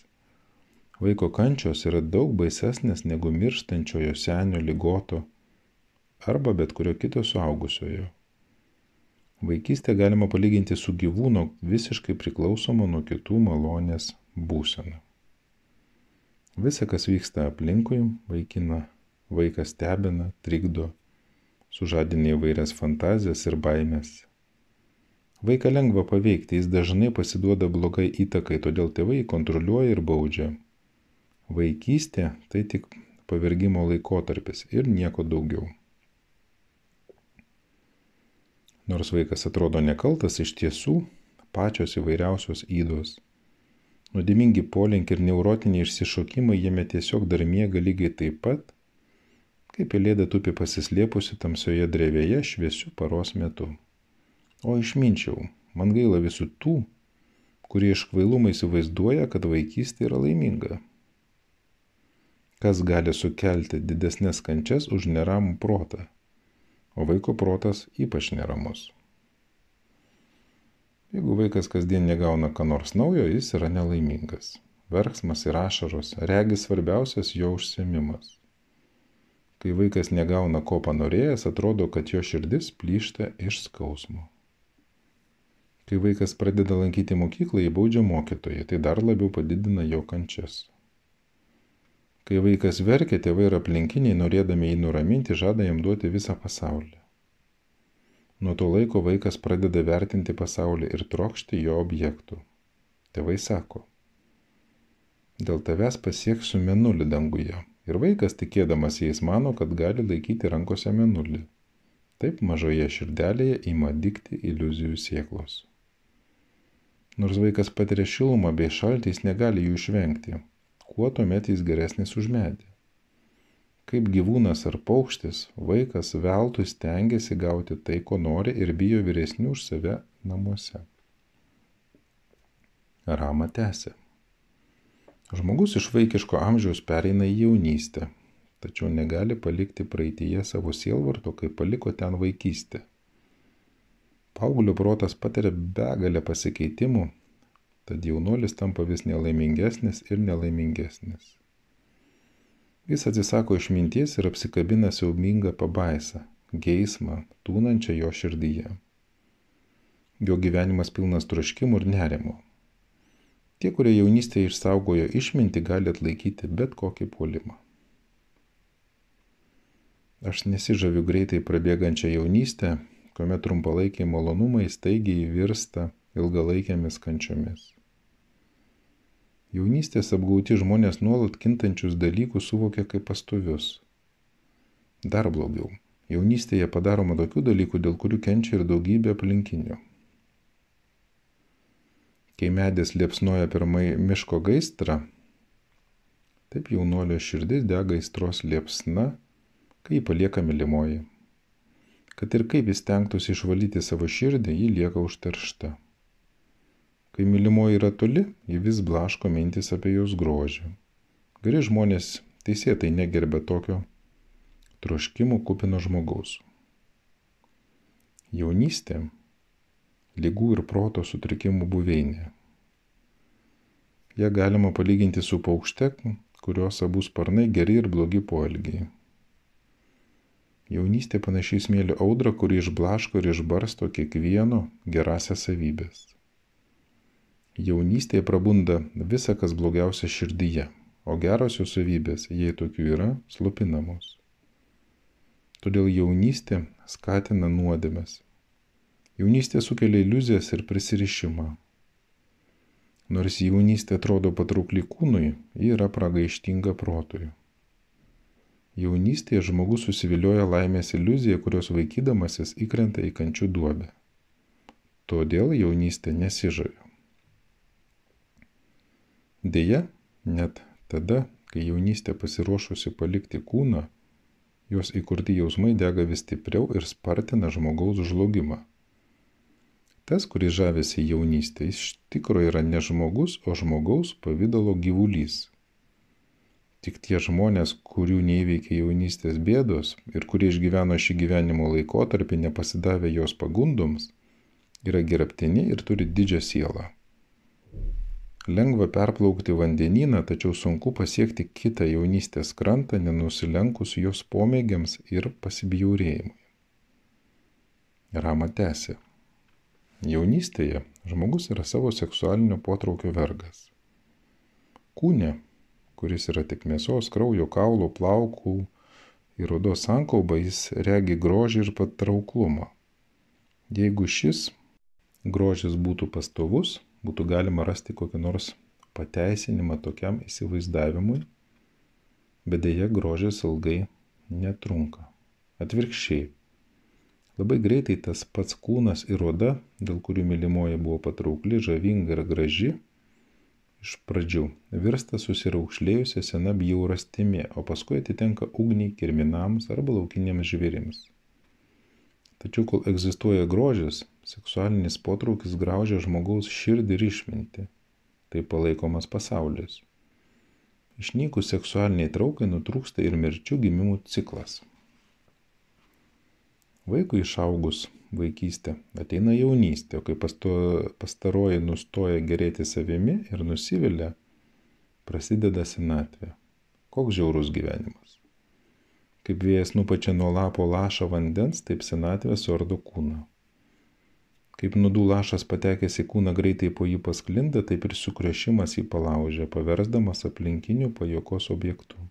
Vaiko kančios yra daug baisesnės negu mirštančiojo senio lygoto arba bet kurio kito suaugusiojo. Vaikystę galima palyginti su gyvūno visiškai priklausomo nuo kitų malonės būsena. Visa, kas vyksta aplinkui, vaikina vaikas stebina, trikdo, sužadina įvairias fantazijas ir baimės. Vaiką lengva paveikti, jis dažnai pasiduoda blogai įtakai, todėl tėvai kontroliuoja ir baudžia. Vaikystė tai tik pavergimo laikotarpis ir nieko daugiau. Nors vaikas atrodo nekaltas, iš tiesų pačios įvairiausios įdos. Nudimingi polinkiai ir neurotiniai išsišokimai jame tiesiog dar miega lygiai taip pat, kaip pelėda tupi pasislėpusi tamsioje drevėje šviesių paros metu. O išminčiau, man gaila visų tų, kurie iš kvailumo įsivaizduoja, kad vaikystė yra laiminga. Kas gali sukelti didesnės kančias už neramų protą? O vaiko protas ypač neramus. Jeigu vaikas kasdien negauna ką nors naujo, jis yra nelaimingas. Verksmas ir ašaros regis svarbiausias jo užsiemimas. Kai vaikas negauna ko panorėjęs, atrodo, kad jo širdis plyšta iš skausmo. Kai vaikas pradeda lankyti mokyklą, jį baudžia mokytojai, tai dar labiau padidina jo kančias. Kai vaikas verkia, tėvai ir aplinkiniai, norėdami jį nuraminti, žada jam duoti visą pasaulį. Nuo to laiko vaikas pradeda vertinti pasaulį ir trokšti jo objektų. Tėvai sako, dėl tavęs pasieksiu menulį danguje. Ir vaikas tikėdamas jais mano, kad gali laikyti rankose menulį. Taip mažoje širdelėje ima dikti iliuzijų sieklos. Nors vaikas patiria šilumą bei šaltį, jis negali jų išvengti kuo tuomet jis geresnis už medį. Kaip gyvūnas ar paukštis, vaikas veltui stengiasi gauti tai, ko nori ir bijo vyresnių už save namuose. Rama tęsė. Žmogus iš vaikiško amžiaus pereina į jaunystę, tačiau negali palikti praeitįje savo sielvarto, kai paliko ten vaikystę. Paauglio protas patiria begalę pasikeitimų tad jaunuolis tampa vis nelaimingesnis ir nelaimingesnis. Jis atsisako išminties ir apsikabina siaubingą pabaisą, geismą, tūnančią jo širdyje. Jo gyvenimas pilnas troškimų ir nerimo. Tie, kurie jaunystėje išsaugojo išmintį, gali atlaikyti bet kokį puolimą. Aš nesižaviu greitai prabėgančią jaunystę, kuomet trumpalaikiai malonumai staigiai virsta ilgalaikėmis kančiomis. Jaunystės apgauti žmonės nuolat kintančius dalykus suvokia kaip pastovius. Dar blogiau. Jaunystėje padaroma tokių dalykų, dėl kurių kenčia ir daugybė aplinkinių. Kai medis liepsnoja pirmai miško gaistrą, taip jaunuolio širdis dega aistros liepsna, kai jį palieka mylimoji. Kad ir kaip jis tenktųsi išvalyti savo širdį, ji lieka užteršta. Kai mylimoji yra toli, ji vis blaško mintis apie jos grožį. Geri žmonės teisėtai negerbė tokio troškimų kupino žmogaus. Jaunystė - lygų ir proto sutrikimų buveinė. Ja galima palyginti su paukšte, kurios abu sparnai geri ir blogi poelgiai. Jaunystė panašiai smėlio audra, kuri išblaško ir išbarsto kiekvieno gerasias savybės. Jaunystėje prabunda visa, kas blogiausia širdyje, o gerosios savybės, jei tokių yra, slopinamos. Todėl jaunystė skatina nuodėmes. Jaunystė sukelia iliuzijas ir prisirišimą. Nors jaunystė atrodo patraukli kūnui, ji yra pragaištinga protui. Jaunystėje žmogus susivilioja laimės iliuziją, kurios vaikydamasis įkrenta į kančių duobę. Todėl jaunystė nesižavi. Deja, net tada, kai jaunystė pasiruošusi palikti kūną, jos įkurti jausmai dega vis stipriau ir spartina žmogaus žlugimą. Tas, kuris žavėsi jaunystė, iš tikrųjų yra ne žmogus, o žmogaus pavydalo gyvulys. Tik tie žmonės, kurių neįveikė jaunystės bėdos ir kurie išgyveno šį gyvenimo laikotarpį nepasidavę jos pagundoms, yra gerbtini ir turi didžią sielą. Lengva perplaukti vandenyną, tačiau sunku pasiekti kitą jaunystės krantą, nenusilenkus jos pomėgiams ir pasibjaurėjimui. Rama tęsė. Jaunystėje žmogus yra savo seksualinio potraukio vergas. Kūne, kuris yra tik mėsos, kraujo, kaulo, plaukų, Į rudos sankaubą jis regi grožį ir patrauklumą. Jeigu šis grožis būtų pastovus, būtų galima rasti kokį nors pateisinimą tokiam įsivaizdavimui, bet dėja grožis ilgai netrunka. Atvirkščiai. Labai greitai tas pats kūnas ir oda, dėl kurių mylimoji buvo patraukli, žavinga ir graži, iš pradžių virsta susiraukšlėjusią seną bjaurastimi, o paskui atitenka ugniai, kirminams arba laukiniams žvėrims. Tačiau kol egzistuoja grožis, seksualinis potraukis graužia žmogaus širdį ir išminti. Tai palaikomas pasaulis. Išnykus seksualiniai traukai nutrūksta ir mirčių gimimų ciklas. Vaikui išaugus vaikystė ateina jaunystė, o kai pasto, pastaroji nustoja gerėti savimi ir nusivilia, prasideda senatvė. Koks žiaurus gyvenimas. Kaip vėjas nupačia nuo lapo lašą vandens, taip senatvė suardo kūną. Kaip nudų lašas patekęs į kūną greitai po jį pasklinda, taip ir sukrėšimas jį palaužia, paversdamas aplinkinių pajokos objektų.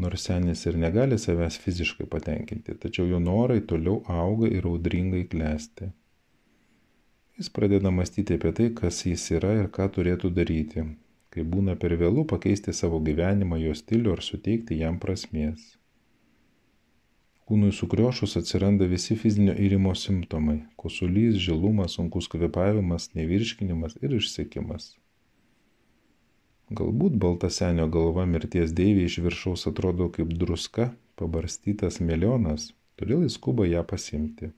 Nors senis ir negali savęs fiziškai patenkinti, tačiau jo norai toliau auga ir audringai klesti. Jis pradeda mąstyti apie tai, kas jis yra ir ką turėtų daryti, kai būna per vėlų pakeisti savo gyvenimą, jo stilių ar suteikti jam prasmės. Kūnui sukriošus atsiranda visi fizinio įrimo simptomai - kosulys, žilumas, sunkus kvepavimas, nevirškinimas ir išsekimas. Galbūt balta senio galva mirties deivė iš viršaus atrodo kaip druska, pabarstytas melionas, todėl jis skuba ją pasimti.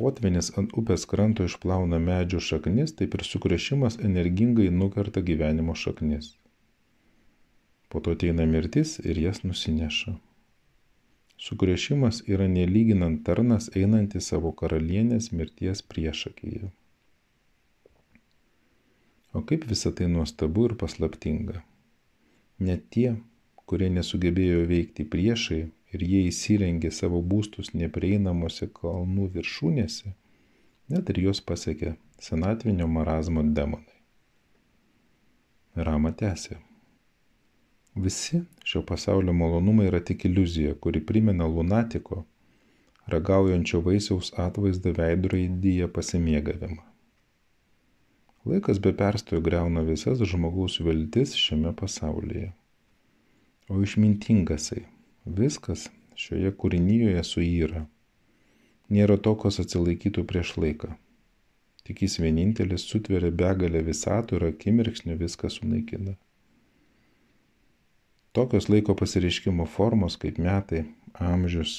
Potvinis ant upės kranto išplauna medžių šaknis, taip ir sukrėšimas energingai nukerta gyvenimo šaknis. Po to ateina mirtis ir jas nusineša. Sukrėšimas yra nelyginant tarnas einantis savo karalienės mirties priešakyje. O kaip visą tai nuostabu ir paslaptinga. Net tie, kurie nesugebėjo veikti priešai, ir jie įsirengė savo būstus neprieinamose kalnų viršūnėse, net ir juos pasiekė senatvinio marazmo demonai. Rama tęsė. Visi šio pasaulio malonumai yra tik iliuzija, kuri primena lunatiko, ragaujančio vaisiaus atvaizdą veidroidyje pasimėgavimą. Laikas be perstojo greuna visas žmogaus viltis šiame pasaulyje. O išmintingasai Viskas šioje kūrinyjoje suyra. Nėra to, kas atsilaikytų prieš laiką. Tik jis vienintelis sutveria begalę visatų ir akimirksnių viską sunaikina. Tokios laiko pasireiškimo formos kaip metai, amžius,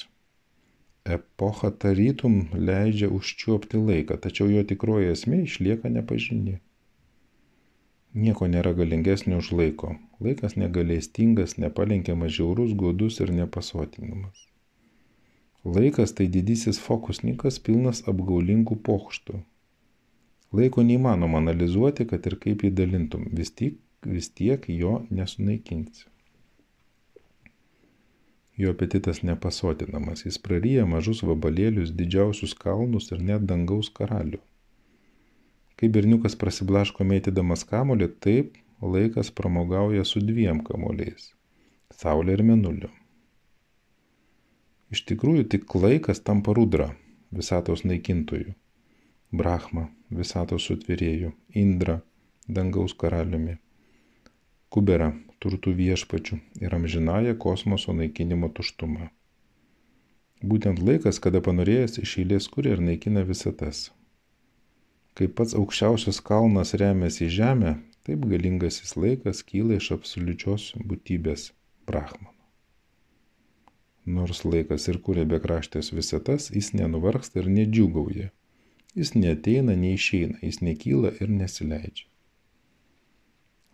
epocha tarytum leidžia užčiuopti laiką, tačiau jo tikroji esmė išlieka nepažini. Nieko nėra galingesnio už laiko. Laikas negalėstingas, nepalenkiamas, žiaurus, godus ir nepasotinamas. Laikas tai didysis fokusnikas pilnas apgaulingų pokštų. Laiko neįmanoma analizuoti, kad ir kaip jį dalintum, vis tiek, vis tiek jo nesunaikinsi. Jo apetitas nepasotinamas, jis praryja mažus vabalėlius, didžiausius kalnus ir net dangaus karalių. Kai berniukas prasiblaško mėtydamas kamolį, taip laikas pramogauja su dviem kamoliais - Saulė ir Menuliu. Iš tikrųjų, tik laikas tampa rudra, visatos naikintojų. Brahma, visatos sutvėrėjų, Indra, dangaus karaliumi, Kubera, turtų viešpačių ir amžinąją kosmoso naikinimo tuštumą. Būtent laikas, kada panorėjęs iš eilės kuria ir naikina visatas. Kaip pats aukščiausias kalnas remiasi į žemę, taip galingasis laikas kyla iš absoliučios būtybės Brahmano. Nors laikas ir kuria bekraštės visatas, jis nenuvargsta ir nedžiugauja. Jis neteina, neišeina, jis nekyla ir nesileidžia.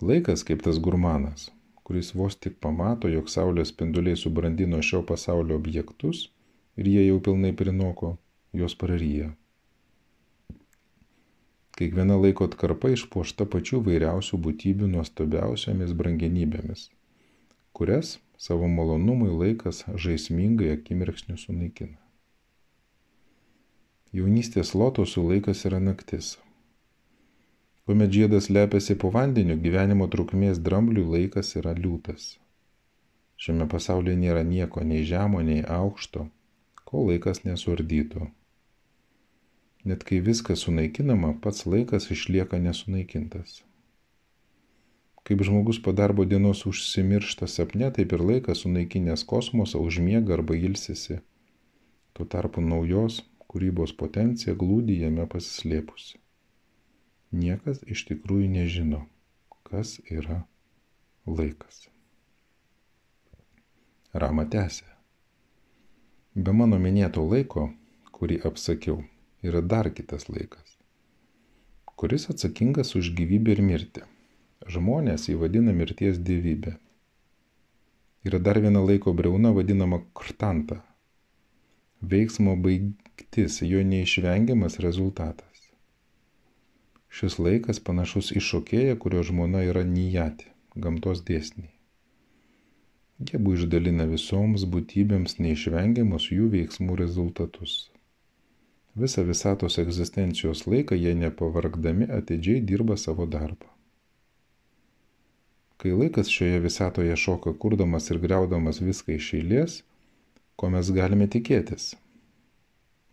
Laikas kaip tas gurmanas, kuris vos tik pamato, jog saulės spinduliai subrandino šio pasaulio objektus ir jie jau pilnai prinoko, juos praryja Kiekviena laiko atkarpa išpuošta pačių vairiausių būtybių nuostabiausiomis brangenybėmis, kurias savo malonumui laikas žaismingai akimirksniu sunaikina. Jaunystės lotosų laikas yra naktis. Kuomet žiedas lepiasi po vandeniu, gyvenimo trukmės dramblių laikas yra liūtas. Šiame pasaulyje nėra nieko nei žemo, nei aukšto, kol laikas nesurdytų. Net kai viskas sunaikinama, pats laikas išlieka nesunaikintas. Kaip žmogus po darbo dienos užsimiršta sapne, taip ir laikas sunaikinęs kosmosą užmiega arba ilsisi. Tuo tarpu naujos kūrybos potencija glūdi jame pasislėpusi. Niekas iš tikrųjų nežino, kas yra laikas. Rama tęsė. Be mano minėto laiko, kurį apsakiau, yra dar kitas laikas, kuris atsakingas už gyvybę ir mirtį. Žmonės jį vadina mirties dievybė. Yra dar viena laiko breuna vadinama krtanta. Veiksmo baigtis, jo neišvengiamas rezultatas. Šis laikas panašus į šokėją, kurio žmona yra Nijati, gamtos dėsniai. Jie buvo išdalina visoms būtybėms neišvengiamus jų veiksmų rezultatus. Visą visatos egzistencijos laiką jie nepavargdami atidžiai dirba savo darbą. Kai laikas šioje visatoje šoka kurdamas ir greudamas viską iš eilės, ko mes galime tikėtis?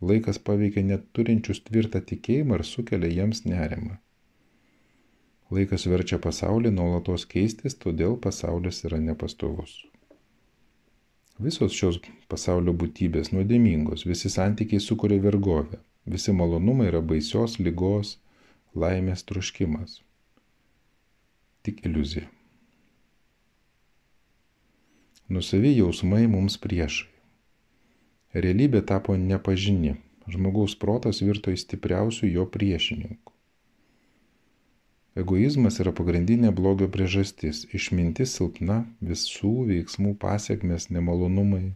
Laikas paveikia net turinčius tvirtą tikėjimą ir sukelia jiems nerimą. Laikas verčia pasaulį nuolatos keistis, todėl pasaulis yra nepastovus. Visos šios pasaulio būtybės nuodėmingos, visi santykiai sukuria vergovę, visi malonumai yra baisios lygos, laimės troškimas. Tik iliuzija. Nusavi jausmai mums priešai. Realybė tapo nepažini, žmogaus protas virto į stipriausių jo priešininkų. Egoizmas yra pagrindinė blogio priežastis, išmintis silpna, visų veiksmų pasiekmes nemalonumai,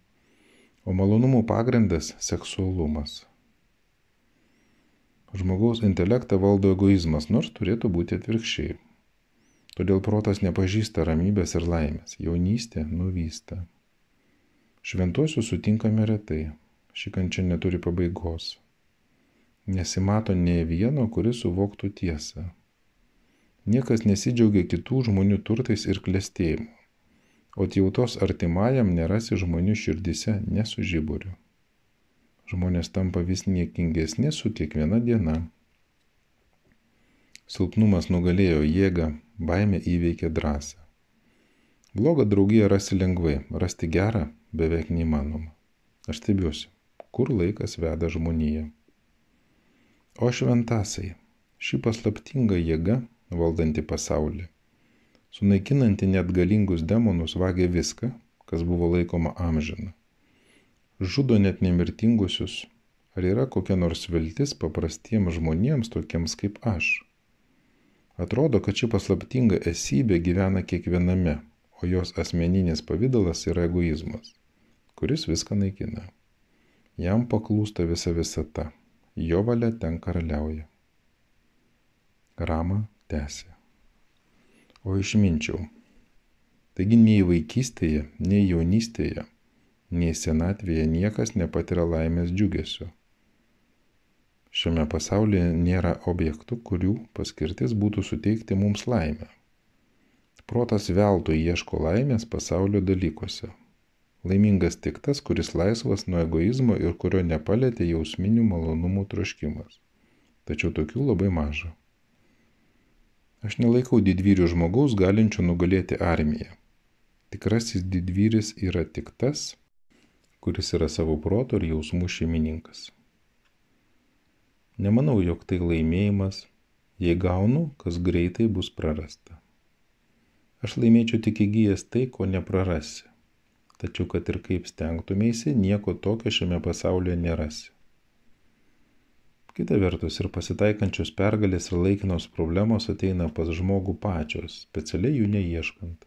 o malonumų pagrindas - seksualumas. Žmogaus intelektą valdo egoizmas, nors turėtų būti atvirkščiai. Todėl protas nepažįsta ramybės ir laimės, jaunystė nuvysta. Šventuosius sutinkame retai, ši kančia neturi pabaigos. Nesimato ne vieno, kuris suvoktų tiesą. Niekas nesidžiaugia kitų žmonių turtais ir klėstėjimu, o tautos artimajam nerasi žmonių širdise nesužiburiu. Žmonės tampa vis niekingesni su kiekviena diena. Silpnumas nugalėjo jėgą, baimė įveikė drąsą. Blogą draugiją rasi lengvai, rasti gerą beveik neįmanoma. Aš stebiuosi, kur laikas veda žmoniją. O šventasai, ši paslaptinga jėga valdanti pasaulį. Sunaikinanti net galingus demonus vagia viską, kas buvo laikoma amžina. Žudo net nemirtingusius. Ar yra kokia nors viltis paprastiems žmonėms tokiems kaip aš? Atrodo, kad ši paslaptinga esybė gyvena kiekviename, o jos asmeninės pavydalas yra egoizmas, kuris viską naikina. Jam paklūsta visa visata, jo valia ten karaliauja. Rama tęsė. O išminčiau. Taigi nei vaikystėje, nei jaunystėje, nei senatvėje niekas nepatiria laimės džiugesio. Šiame pasaulyje nėra objektų, kurių paskirtis būtų suteikti mums laimę. Protas veltui ieško laimės pasaulio dalykuose. Laimingas tik tas, kuris laisvas nuo egoizmo ir kurio nepalėtė jausminių malonumų troškimas. Tačiau tokių labai maža. Aš nelaikau didvyrių žmogaus galinčio nugalėti armiją. Tikrasis didvyris yra tik tas, kuris yra savo proto ir jausmų šeimininkas. Nemanau, jog tai laimėjimas, jei gaunu, kas greitai bus prarasta. Aš laimėčiau tik įgyjęs tai, ko neprarasi. Tačiau, kad ir kaip stengtumėsi, nieko tokio šiame pasaulyje nerasi. Kita vertus ir pasitaikančios pergalės ir laikinos problemos ateina pas žmogų pačios, specialiai jų neieškant.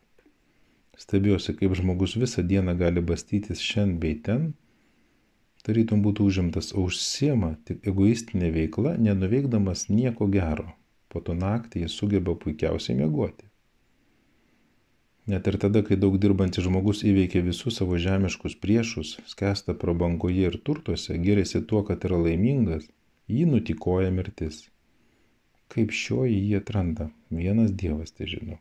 Stebiuosi, kaip žmogus visą dieną gali bastytis šiandien bei ten, tarytum būtų užimtas, o užsiema tik egoistinė veikla, nenuveikdamas nieko gero. Po to naktį jis sugeba puikiausiai miegoti. Net ir tada, kai daug dirbantis žmogus įveikia visus savo žemiškus priešus, skęsta prabangoje ir turtuose, giriasi tuo, kad yra laimingas, jį nutikoja mirtis. Kaip šioji jį atranda, vienas Dievas tai žino.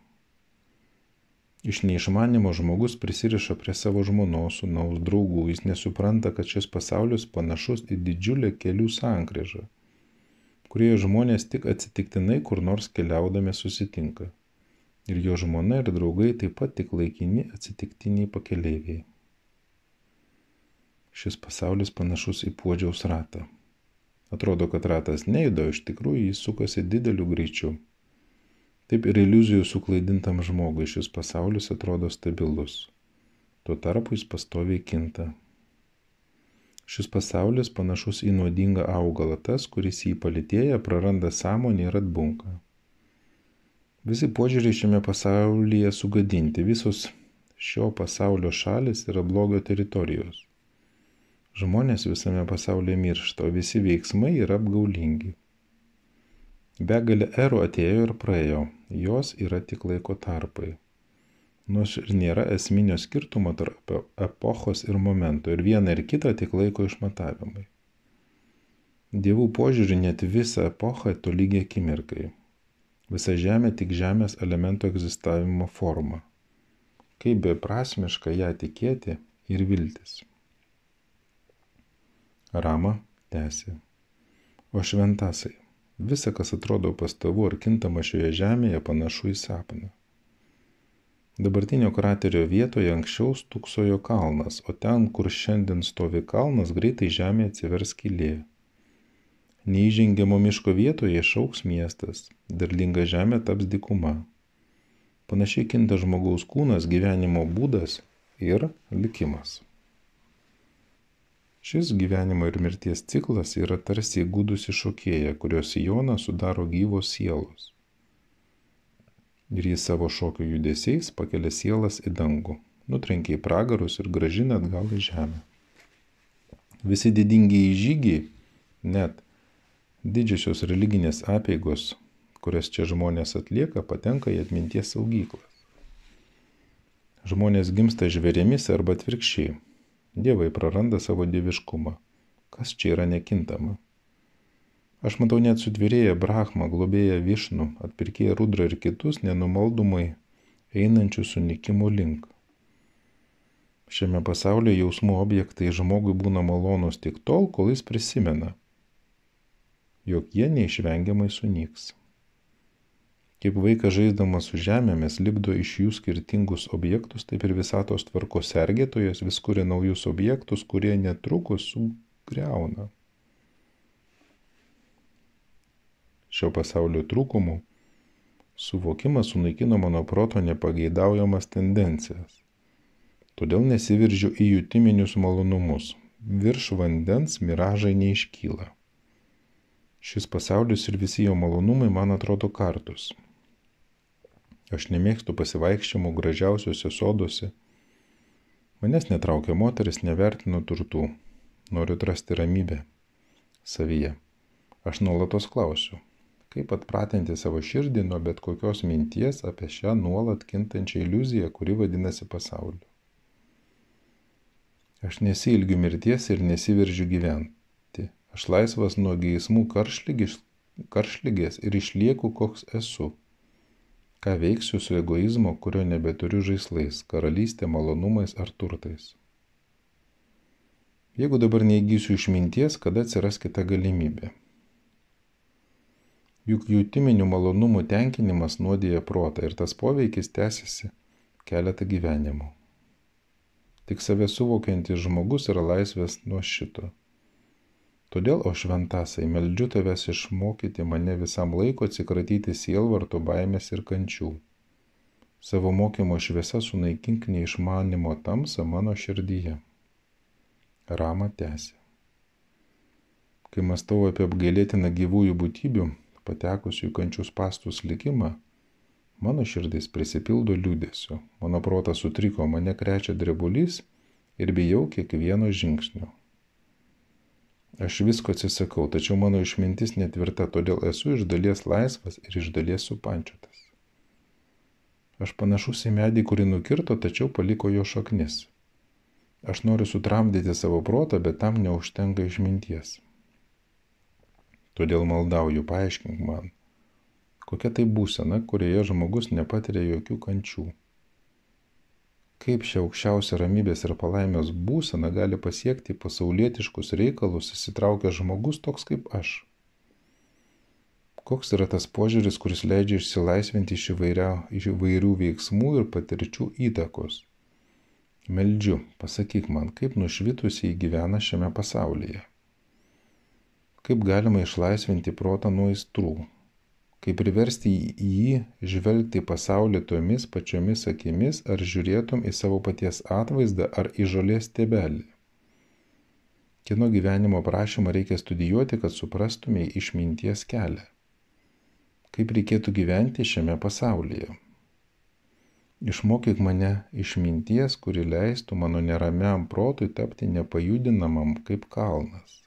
Iš neišmanimo žmogus prisiriša prie savo žmonos, sunaus, draugų, jis nesupranta, kad šis pasaulis panašus į didžiulę kelių sankryžą, kurioje žmonės tik atsitiktinai kur nors keliaudami susitinka. Ir jo žmona ir draugai taip pat tik laikini atsitiktiniai pakeleiviai. Šis pasaulis panašus į puodžiaus ratą. Atrodo, kad ratas neįdo, iš tikrųjų jis sukasi dideliu greičiu. Taip ir iliuzijų suklaidintam žmogui šis pasaulis atrodo stabilus. Tuo tarpu jis pastoviai kinta. Šis pasaulis panašus į nuodingą augalą, tas, kuris jį palitėja, praranda sąmonį ir atbunka. Visi požiūriai šiame pasaulyje sugadinti, visos šio pasaulio šalis yra blogio teritorijos. Žmonės visame pasaulyje miršta, o visi veiksmai yra apgaulingi. Begalė erų atėjo ir praėjo, jos yra tik laiko tarpai. Nors ir nėra esminio skirtumo tarp epochos ir momento, ir viena ir kita tik laiko išmatavimai. Dievų požiūrį net visą epochą tolygiai akimirkai. Visa žemė tik žemės elemento egzistavimo forma. Kaip beprasmiška ją tikėti ir viltis. Rama tęsė. O šventasai, Visa, kas atrodo pastovu ar kintama šioje žemėje, panašu į sapną. Dabartinio kraterio vietoje anksčiau stūksojo kalnas, o ten, kur šiandien stovi kalnas, greitai žemė atsivers kilė. Neįžengiamo miško vietoje išauks miestas, derlinga žemė taps dikuma. Panašiai kinta žmogaus kūnas, gyvenimo būdas ir likimas. Šis gyvenimo ir mirties ciklas yra tarsi įgudusi šokėja, kurios sijoną sudaro gyvos sielos. Ir jis savo šokio judesiais pakelia sielas į dangų, nutrenkia į pragarus ir gražina atgal į žemę. Visi didingiai žygiai, net didžiosios religinės apėgos, kurias čia žmonės atlieka, patenka į atminties saugyklas. Žmonės gimsta žvėrėmis arba atvirkščiai Dievai praranda savo dieviškumą. Kas čia yra nekintama? Aš matau net sutvirėję Brahmą, globėją Višnų, atpirkėją Rudrą ir kitus nenumaldomai einančių sunikimo link. Šiame pasaulyje jausmų objektai žmogui būna malonus tik tol, kol jis prisimena, jog jie neišvengiamai sunyks. Kaip vaikas žaisdamas su žemėmis lipdo iš jų skirtingus objektus, taip ir visatos tvarkos sergėtojas vis kuria naujus objektus, kurie netrukus sugriauna. Šio pasaulio trūkumų suvokimas sunaikino mano proto nepageidaujamas tendencijas. Todėl nesiviržiu į jutiminius malonumus. Virš vandens miražai neiškyla. Šis pasaulis ir visi jo malonumai man atrodo kartus. Aš nemėgstu pasivaikščiamų gražiausiuose soduose. Manęs netraukia moteris, nevertinu turtų. Noriu atrasti ramybę savyje. Aš nuolatos klausiu, kaip atpratinti savo širdį nuo bet kokios minties apie šią nuolat kintančią iliuziją, kuri vadinasi pasauliu. Aš nesilgiu mirties ir nesiveržiu gyventi. Aš laisvas nuo geismų karšlygės ir išlieku, koks esu ką veiksiu su egoizmo kurio nebeturiu žaislais karalystė malonumais ar turtais? Jeigu dabar neįgysiu išminties kada atsiras kita galimybė? Juk jutiminių malonumų tenkinimas nuodija protą ir tas poveikis tęsiasi keletą gyvenimų. Tik save suvokiantis žmogus yra laisvės nuo šito Todėl, o šventasai, meldžiu tavęs išmokyti mane visam laiko atsikratyti sielvarto baimės ir kančių. Savo mokymo šviesa sunaikink neišmanimo tamsą mano širdyje. Rama tęsė. Kai mastau apie apgailėtiną gyvųjų būtybių, patekusių į kančius pastus likimą, mano širdis prisipildo liūdėsiu, mano protas sutriko, mane krečia drebulys ir bijau kiekvieno žingsnio. Aš visko atsisakau, tačiau mano išmintis netvirta, todėl esu iš dalies laisvas ir iš dalies supančiotas. Aš panašus į medį, kurį nukirto, tačiau paliko jo šaknis. Aš noriu sutramdyti savo protą, bet tam neužtenka išminties. Todėl maldauju, paaiškink man, kokia tai būsena, kurioje žmogus nepatiria jokių kančių. Kaip šią aukščiausią ramybės ir palaimės būseną gali pasiekti pasaulietiškus reikalus įsitraukęs žmogus toks kaip aš. Koks yra tas požiūris, kuris leidžia išsilaisvinti iš, įvairia, iš įvairių veiksmų ir patirčių įtakos? Meldžiu, pasakyk man, kaip nušvitusiai gyvena šiame pasaulyje. Kaip galima išlaisvinti protą nuo aistrų, kaip priversti jį žvelgti į pasaulį tomis pačiomis akimis, ar žiūrėtum į savo paties atvaizdą ar į žolės tebelį. Kino gyvenimo prašymą reikia studijuoti, kad suprastumėj išminties kelią. Kaip reikėtų gyventi šiame pasaulyje. Išmokyk mane išminties, kuri leistų mano neramiam protui tapti nepajudinamam kaip kalnas.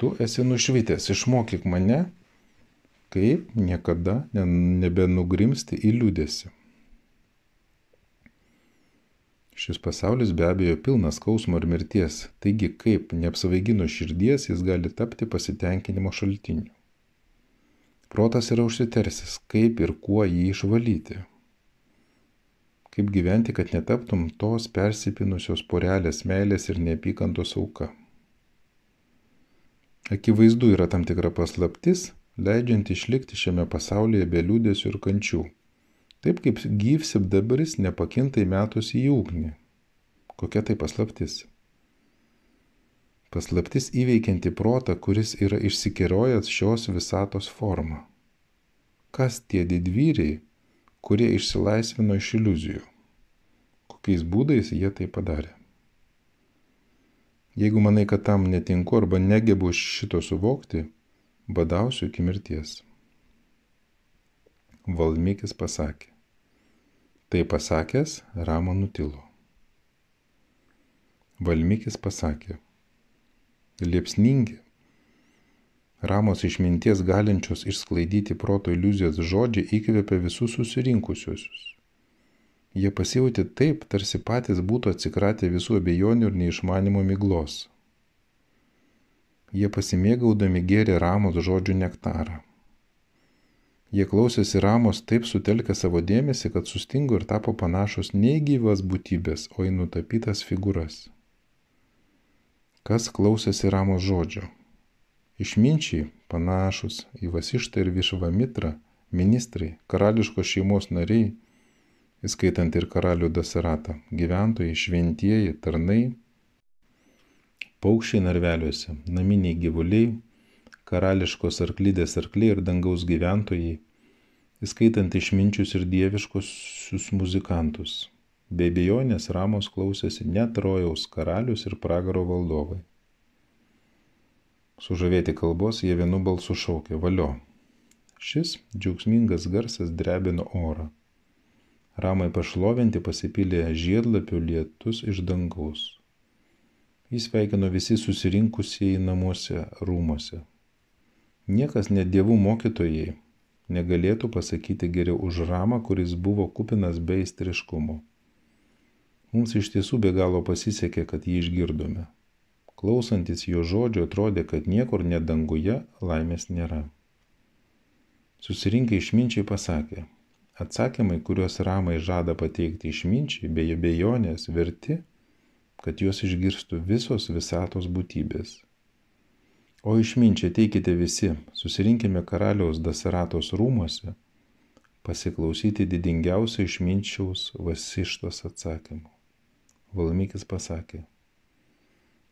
Tu esi nušvitęs, išmokyk mane kaip niekada nebenugrimsti į liūdėsi. Šis pasaulis be abejo pilnas skausmo ir mirties, taigi kaip neapsvaiginus širdies jis gali tapti pasitenkinimo šaltiniu. Protas yra užsitersis, kaip ir kuo jį išvalyti. Kaip gyventi, kad netaptum tos persipinusios porelės meilės ir neapykantos auka. Akivaizdu yra tam tikra paslaptis, leidžianti išlikti šiame pasaulyje be liūdėsių ir kančių. Taip kaip gyvsibdabris nepakintai metus į ugnį. Kokia tai paslaptis? Paslaptis įveikianti protą, kuris yra išsikerojęs šios visatos formą. Kas tie didvyriai, kurie išsilaisvino iš iliuzijų? Kokiais būdais jie tai padarė? Jeigu manai, kad tam netinku arba negebu šito suvokti, badausiu iki mirties. Valmykis pasakė. Tai pasakęs, Ramo nutilo. Valmykis pasakė. Liepsningi. Ramos išminties galinčios išsklaidyti proto iliuzijas žodžiai įkvėpė visus susirinkusiosius. Jie pasijauti taip, tarsi patys būtų atsikratę visų abejonių ir neišmanimo miglos. Jie pasimėgaudami gėrė Ramos žodžių nektarą. Jie klausėsi Ramos taip sutelkę savo dėmesį, kad sustingo ir tapo panašus ne į gyvas būtybės, o į nutapytas figūras. Kas klausėsi Ramos žodžio? Išminčiai panašus į Vasištą ir Višvamitrą, ministrai, karališkos šeimos nariai, įskaitant ir karalių Dasaratą, gyventojai, šventieji, tarnai, paukščiai narveliuose, naminiai gyvuliai, karališkos arklydės arkliai ir dangaus gyventojai, įskaitant išminčius ir dieviškosius muzikantus. Be abejonės Ramos klausėsi net rojaus karalius ir pragaro valdovai. Sužavėti kalbos jie vienu balsu šaukė valio. Šis džiaugsmingas garsas drebino orą. Ramai pašlovinti pasipylė žiedlapių lietus iš dangaus. Jis sveikino visi susirinkusieji namuose rūmose. Niekas net dievų mokytojai negalėtų pasakyti geriau už ramą, kuris buvo kupinas be įstriškumo. Mums iš tiesų be galo pasisekė, kad jį išgirdome. Klausantis jo žodžio atrodė, kad niekur net danguje laimės nėra. Susirinkę išminčiai pasakė, atsakymai, kuriuos ramai žada pateikti išminčiai, be abejonės verti kad juos išgirstų visos visatos būtybės. O išminčiai teikite visi, susirinkime karaliaus Dasaratos rūmose, pasiklausyti didingiausio išminčiaus vasištos atsakymų. Valmykis pasakė.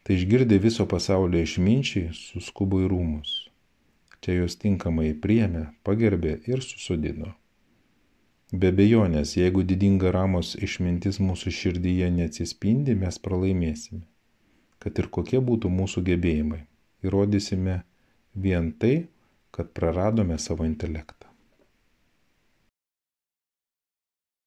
Tai išgirdė viso pasaulio išminčiai, suskubo į rūmus. Čia jos tinkamai priemė, pagerbė ir susodino. Be bejonės, jeigu didinga ramos išmintis mūsų širdyje neatsispindi, mes pralaimėsime. Kad ir kokie būtų mūsų gebėjimai, įrodysime vien tai, kad praradome savo intelektą.